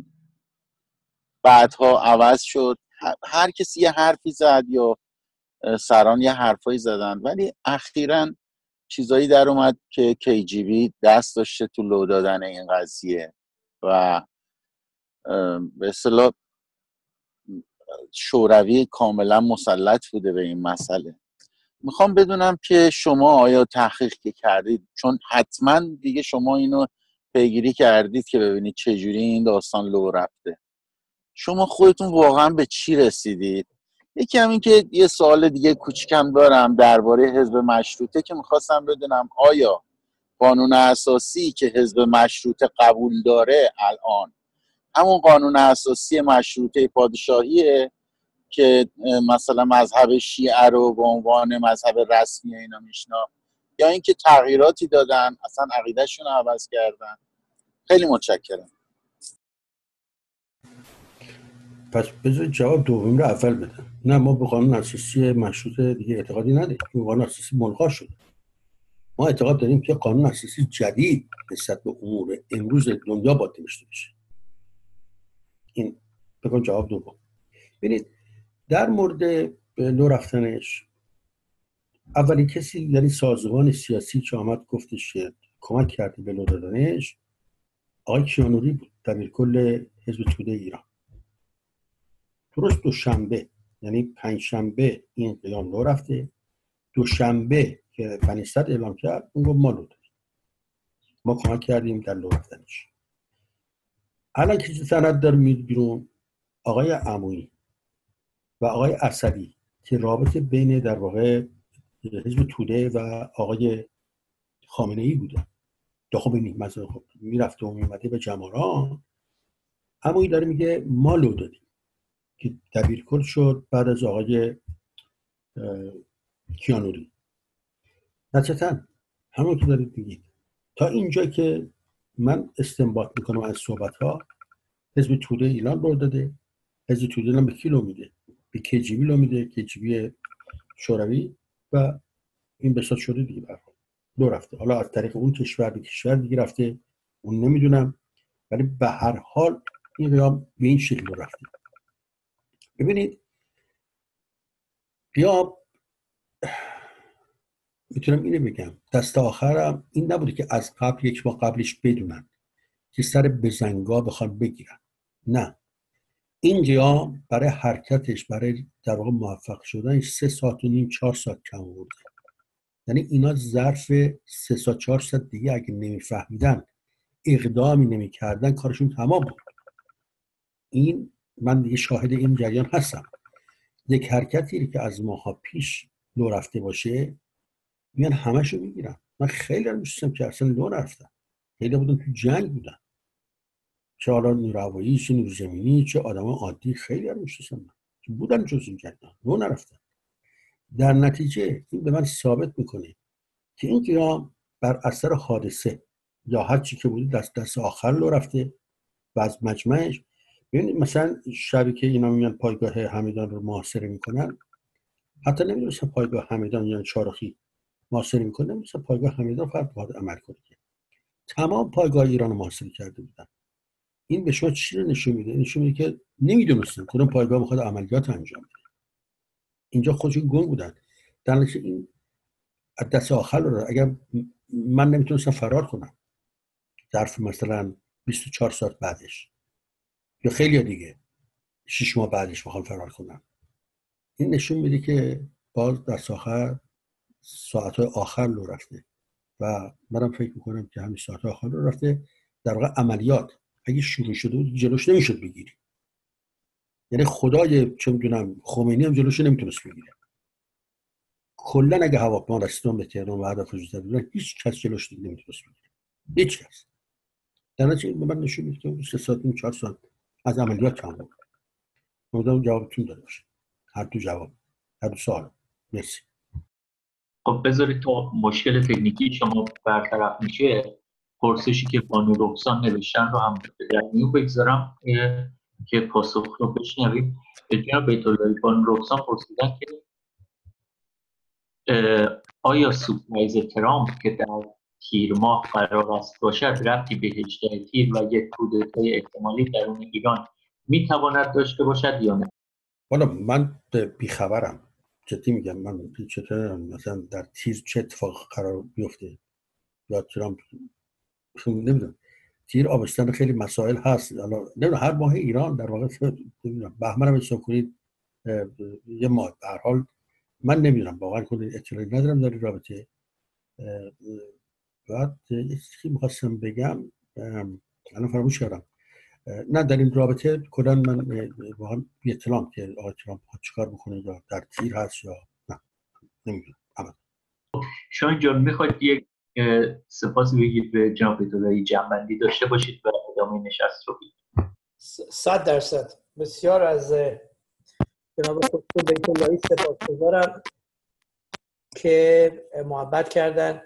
بعدها عوض شد. هر کسی یه حرفی زد یا سران یه حرفایی زدن. ولی اخیرا چیزایی در اومد که کیجیبی دست داشته تو لو دادن این قضیه و به اصطلاح شوروی کاملا مسلط بوده به این مسئله. می‌خوام بدونم که شما آیا تحقیق که کردید چون حتما دیگه شما اینو پیگیری کردید که ببینید چجوری این داستان لو رفته. شما خودتون واقعا به چی رسیدید؟ یکی همین که یه سوال دیگه کوچیکم دارم درباره حزب مشروطه که می‌خواستم بدونم آیا قانون اساسی که حزب مشروطه قبول داره الان همون قانون اساسی مشروطه پادشاهیه که مثلا مذهب شیعه رو به عنوان مذهب رسمی اینا میشنا یا اینکه تغییراتی دادن اصلا عقیدهشون رو عوض کردن؟ خیلی متشکرم. پس بذار جواب دوم رو اول بده نه ما به قانون اساسی مشروط دیگه اعتقادی نداریم. این قانون اساسی ملغا شده. ما اعتقاد داریم که قانون اساسی جدید نسبت به امور امروز دنیا باید نوشته بشه این بکن جواب دوم. ببینید در مورد لو رفتنش اولین کسی یعنی سازمان سیاسی که آمد گفتش که کمک کرده به لو دادنش آقای کیانوری بود. کل حزب توده ایران. درست دوشنبه یعنی پنجشنبه این قیام لو رفته. دوشنبه که فنیستد اعلام کرد اون رو ما لو ما کمک کردیم در لو رفتنش. الان که سند داره میاد بیرون؟ آقای عمویی و آقای اسدی که رابطه بین در واقع حزب توده و آقای خامنه ای بوده خب مثلا خب می‌رفته و میمده به جماران. عمویی داره میگه ما لو دادیم. که دبیرکل شد بعد از آقای کیانوری. نتیجتا همون که دارید میگید. تا اینجا که من استنباط می‌کنم از صحبت ها حزب توده ایران رو داده. حزب توده ایران به کی لو میده؟ به کجیبی لو میده کجیبی شوروی و این بساط شده دیگه برخون دو رفته. حالا از طریق اون کشور به کشور دیگه رفته. اون نمی‌دونم. ولی به هر حال این قیام به این شکل رفته. ببینید قیام می‌تونم اینو بگم. دست آخرم این نبوده که از قبل یک ماه قبلش بدونن که سر بزنگا بخوان بگیرن. نه. این قیام برای حرکتش برای در واقع موفق شدنش سه ساعت و نیم چهار ساعت کم آورده یعنی اینا ظرف سه ساعت چهار ساعت دیگه اگه نمیفهمیدن اقدامی نمی‌کردن کارشون تمام بود. این من دیگه شاهد این جریان هستم. یک حرکتی که از ماها پیش لو رفته باشه میان همشو می‌گیرن. من خیلی رو میشستم که اصلا لو نرفتن خیلی بودن تو جنگ بودن چه حالا نیروهایی چه نیرو زمینی چه آدم عادی خیلی رو میشستم که بودن جز این جنگ لو نرفتن. در نتیجه این به من ثابت می‌کنه که این قیام بر اثر حادثه یا هر چی که بوده دست دست آخر لو رفته و از مجمعش ببینید مثلا شبی که اینا میان پایگاه همیدان رو محاصره می‌کنن. حتی نمی‌دونستن پایگاه همیدان یا چارخی محاصره می‌کنه مثلا پایگاه همیدان فرد باید عمل کنه. تمام پایگاه ایران رو محاصره کرده بودن. این به شما چی رو نشون میده؟ نشون میده که نمی‌دونستن کدوم پایگاه می‌خواد عملیات انجام بده. اینجا خودشون گم بودن. در این دست آخر رو اگر من نمی‌تونستم فرار کنم. ظرف مثلا 24 ساعت بعدش. یا خیلی دیگه. شش ماه بعدش می‌خوام فرار کنم این نشون میده که باز در آخر ساعت های آخر رو رفته. و منم فکر می‌کنم که همین ساعت آخر رو رفته. در واقع عملیات اگه شروع شده بود جلوش نمی‌شد بگیری. یعنی خدای چه می‌دونم خمینی هم جلوش نمی‌تونست بگیره. کلا اگه هواپیما رسیدن به تهران و هدف رو بودن هیچ کس جلوش نمی‌تونست بگیره. هیچ کس. در من نشون میده که سه ساعت این چهار ساعت از عملیات کم بود. امیدوارم جوابتون داده باشه. هر دو جواب هر دو سوال. مرسی. خب بذارید تا مشکل تکنیکی شما برطرف میشه پرسشی که بانو رخصان نوشتن رو هم در میو بگذارم که پاسخ رو بشنویم. جناب بیت الله بانو رخصان پرسیدن که آیا سورپرایز ترامپ که در تیر ماه قرار است باشد رفتی به هجده تیر و یک کودتای احتمالی درون ایران می‌تواند داشته باشد یا نه؟ والا من بیخبرم. جدی میگم من چطور مثلا در تیر چه اتفاق قرار بیفته؟ یا ترامپ نمی‌دونم. تیر آبستن خیلی مسائل هست. حالا هر ماه ایران در واقع نمی‌دونم. بهمن هم حساب کنید یه ماه. به حال من نمی‌دونم. واقعا کنید اطلاعی ندارم در رابطه. بعد یه چیزی می‌خواستم بگم الان فراموش کردم. نه در این رابطه کلا من واقعا اطلاعم که آقای ترامپ چیکار بکنه یا در تیر هست یا نه. نمی‌دونم. شاید جان می‌خواید یک سپاس بگید به جناب دولایی جنبندی داشته باشید و ادامه نشست رو بید صد درصد. بسیار از جناب دکتر بیت سپاس گذارم که محبت کردن.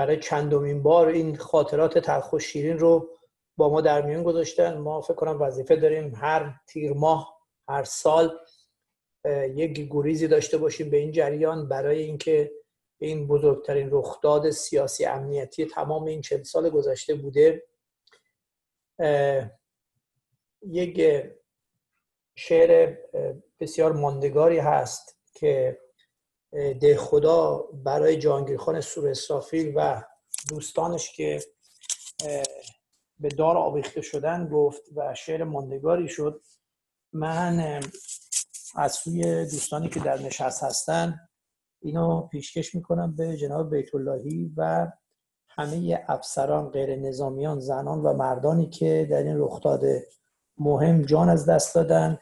برای چندمین بار این خاطرات تلخ و شیرین رو با ما در میون گذاشتن. ما فکر کنم وظیفه داریم هر تیر ماه هر سال یک گریزی داشته باشیم به این جریان برای اینکه این بزرگترین رخداد سیاسی امنیتی تمام این چند سال گذشته بوده. یک شعر بسیار ماندگاری هست که ده خدا برای جانگیرخان سور اسرافیل و دوستانش که به دار آویخته شدن گفت و شعر ماندگاری شد. من از سوی دوستانی که در نشست هستن اینو پیشکش می‌کنم به جناب بیت اللهی و همه افسران غیر نظامیان زنان و مردانی که در این رخداد مهم جان از دست دادن.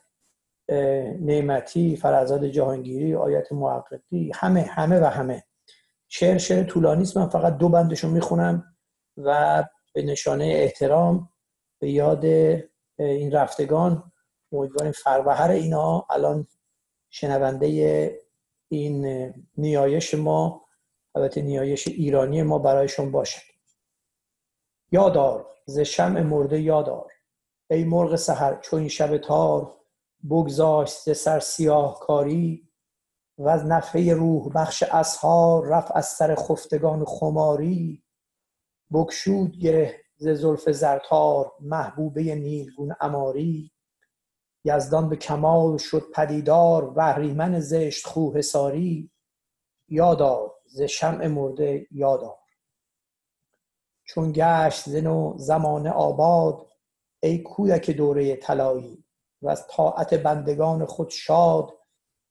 نعمتی فرزاد جهانگیری آیت محققی همه همه و همه. شعر شعر طولانی است. من فقط دو بندشو می‌خونم و به نشانه احترام به یاد این رفتگان امیدواریم فروهر اینا الان شنونده این نیایش ما البته نیایش ایرانی ما برایشون باشد یادار ز شمع مرده یادار ای مرغ سحر چون این شب تار بگذاشت سر سیاه کاری و از نفه روح بخش اسهار رفت از سر خفتگان خماری. بکشود گره ز زلف زرتار محبوبه نیلگون اماری یزدان به کمال شد پدیدار وحریمن زشت خوه ساری. یادار ز شمع مرده یادار چون گشت زن زمان آباد ای کودک دوره طلایی. و از طاعت بندگان خود شاد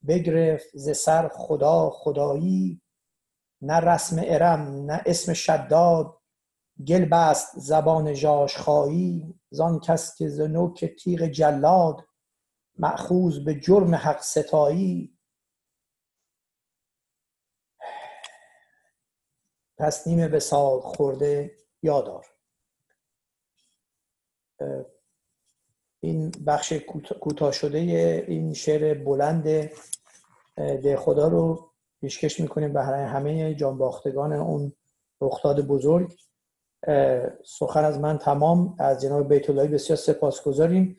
بگرفت ز سر خدا خدایی. نه رسم ارم نه اسم شداد. گل بست زبان خواهی زان کس که ز نوک تیغ جلاد مأخوذ به جرم حق ستایی. تصنیم به سال خورده یادار. این بخش کوتاه شده این شعر بلند ده خدا رو پیشکش می‌کنیم برای همه جانباختگان اون رخداد بزرگ. سخن از من تمام. از جناب بیت بسیار سپاسگزاریم.